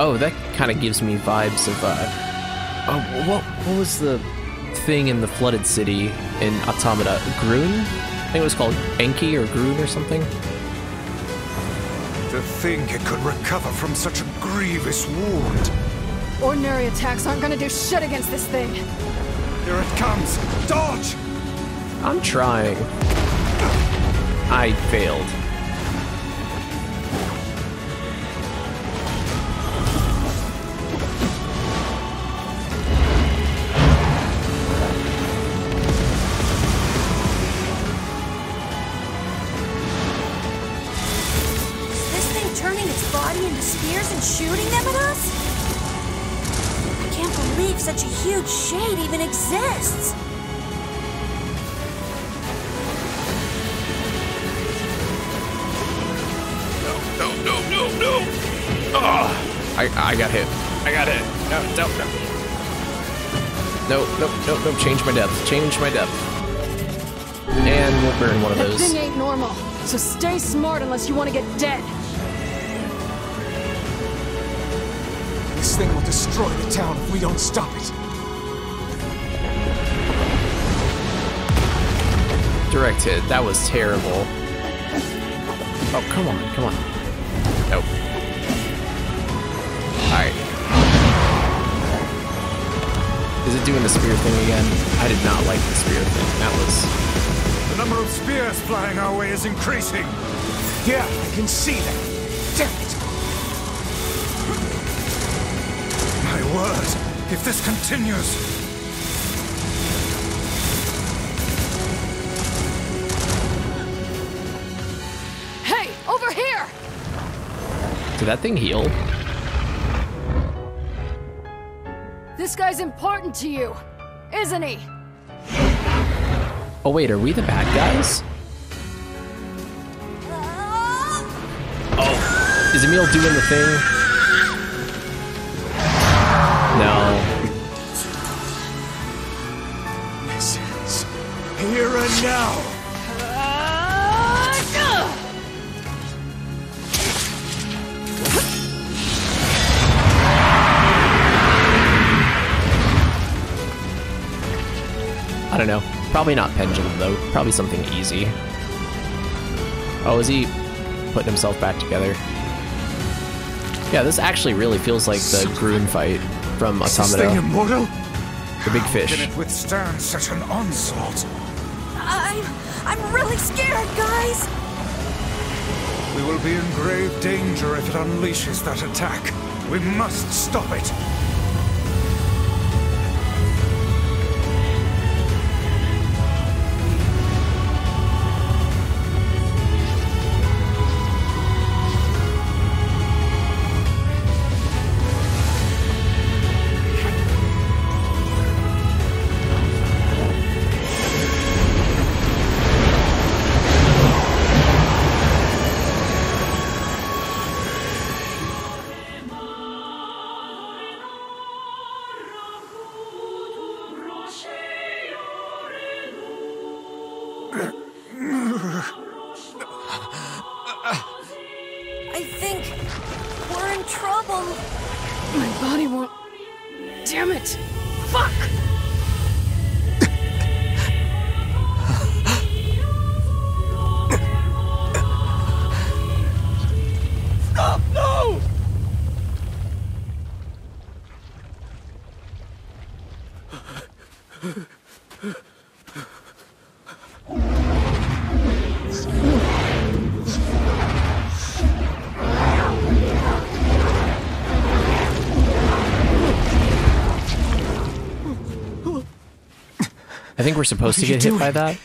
Oh, that kind of gives me vibes of uh oh what what was the thing in the flooded city in Automata? Grun? I think it was called Enki or Grun or something. To think it could recover from such a grievous wound. Ordinary attacks aren't gonna do shit against this thing. Here it comes. Dodge! I'm trying. I failed. Exists. No, no, no, no! Oh, I, I got hit. I got hit. No, no, no. No, no, no, no. Change my depth. Change my depth. And we'll burn one of That those. thing ain't normal, so stay smart unless you want to get dead. This thing will destroy the town if we don't stop it. Direct hit. That was terrible. Oh, come on, come on. Nope. Alright. Is it doing the spear thing again? I did not like the spear thing. That was... The number of spears flying our way is increasing. Yeah, I can see that. Damn it! My word, if this continues... Did that thing heal? This guy's important to you, isn't he? Oh wait, are we the bad guys? Oh, is Emil doing the thing? No. This is here and now. Don't know. Probably not pendulum though. Probably something easy. Oh, is he putting himself back together? Yeah, this actually really feels like the Grun fight from Is this thing Automata. immortal? The big fish. Can it withstand such an onslaught? I'm. I'm really scared, guys! We will be in grave danger if it unleashes that attack. We must stop it. I think we're supposed to are you get hit by that.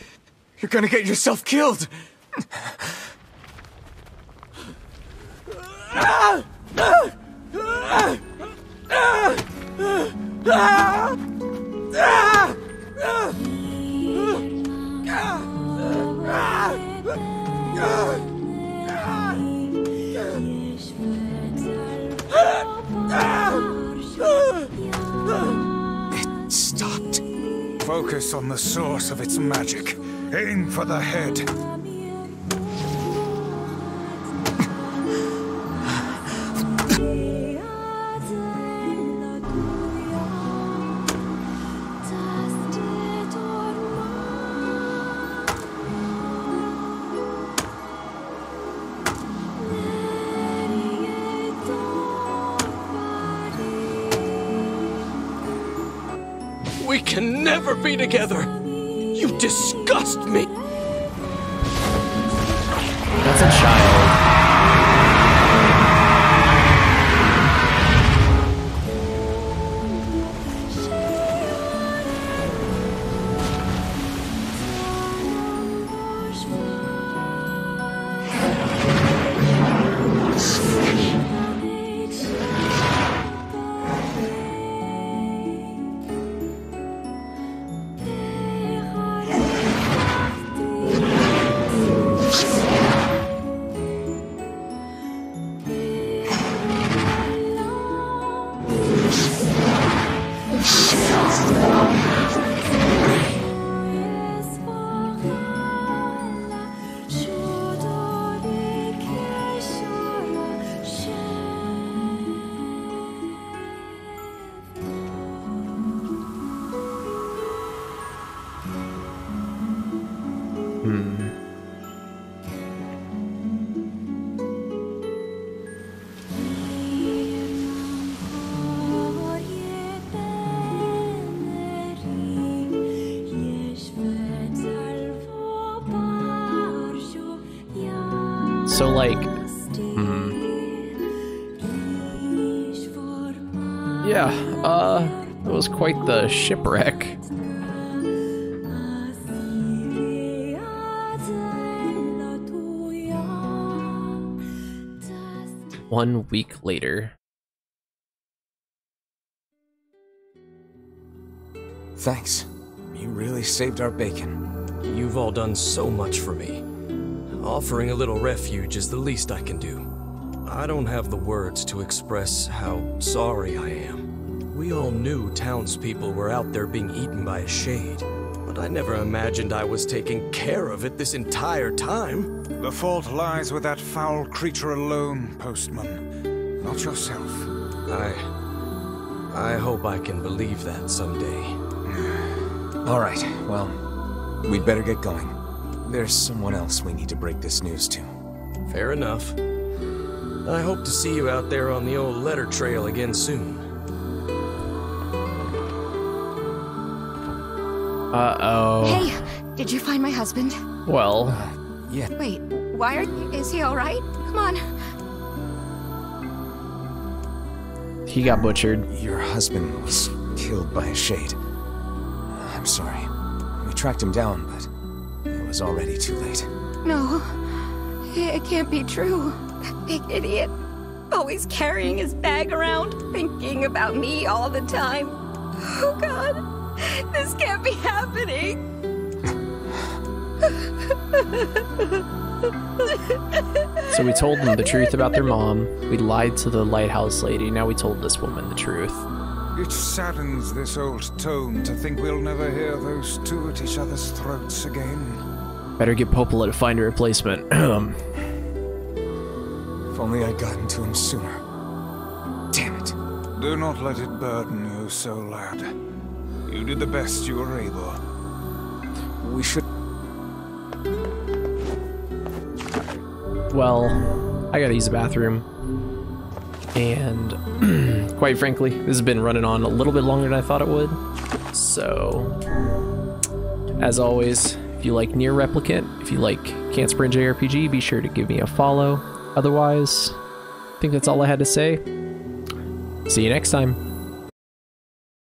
You're gonna get yourself killed. Focus on the source of its magic. Aim for the head. Can never be together. You disgust me. That's a child. Quite the shipwreck. One week later. Thanks. You really saved our bacon. You've all done so much for me. Offering a little refuge is the least I can do. I don't have the words to express how sorry I am. We all knew townspeople were out there being eaten by a shade, but I never imagined I was taking care of it this entire time. The fault lies with that foul creature alone, Postman. Not yourself. I... I hope I can believe that someday. *sighs* All right, well, we'd better get going. There's someone else we need to break this news to. Fair enough. I hope to see you out there on the old letter trail again soon. Uh-oh. Hey, did you find my husband? Well, yeah. Wait, why are you, is he all right? Come on. He got butchered. Your husband was killed by a shade. I'm sorry. We tracked him down, but it was already too late. No, it can't be true. That big idiot. Always carrying his bag around, thinking about me all the time. Oh god, *laughs* this can't be happening. *laughs* So we told them the truth about their mom. We lied to the lighthouse lady. Now we told this woman the truth. It saddens this old tone to think we'll never hear those two at each other's throats again. Better get Popola to find a replacement. *clears throat* Um, if only I'd gotten to him sooner. Damn it. Do not let it burden you so, lad. You did the best you were able. We should... Well, I gotta use the bathroom. And *clears throat* quite frankly, this has been running on a little bit longer than I thought it would. So, as always, if you like NieR Replicant, if you like Can't Sprint JRPG, be sure to give me a follow. Otherwise, I think that's all I had to say. See you next time.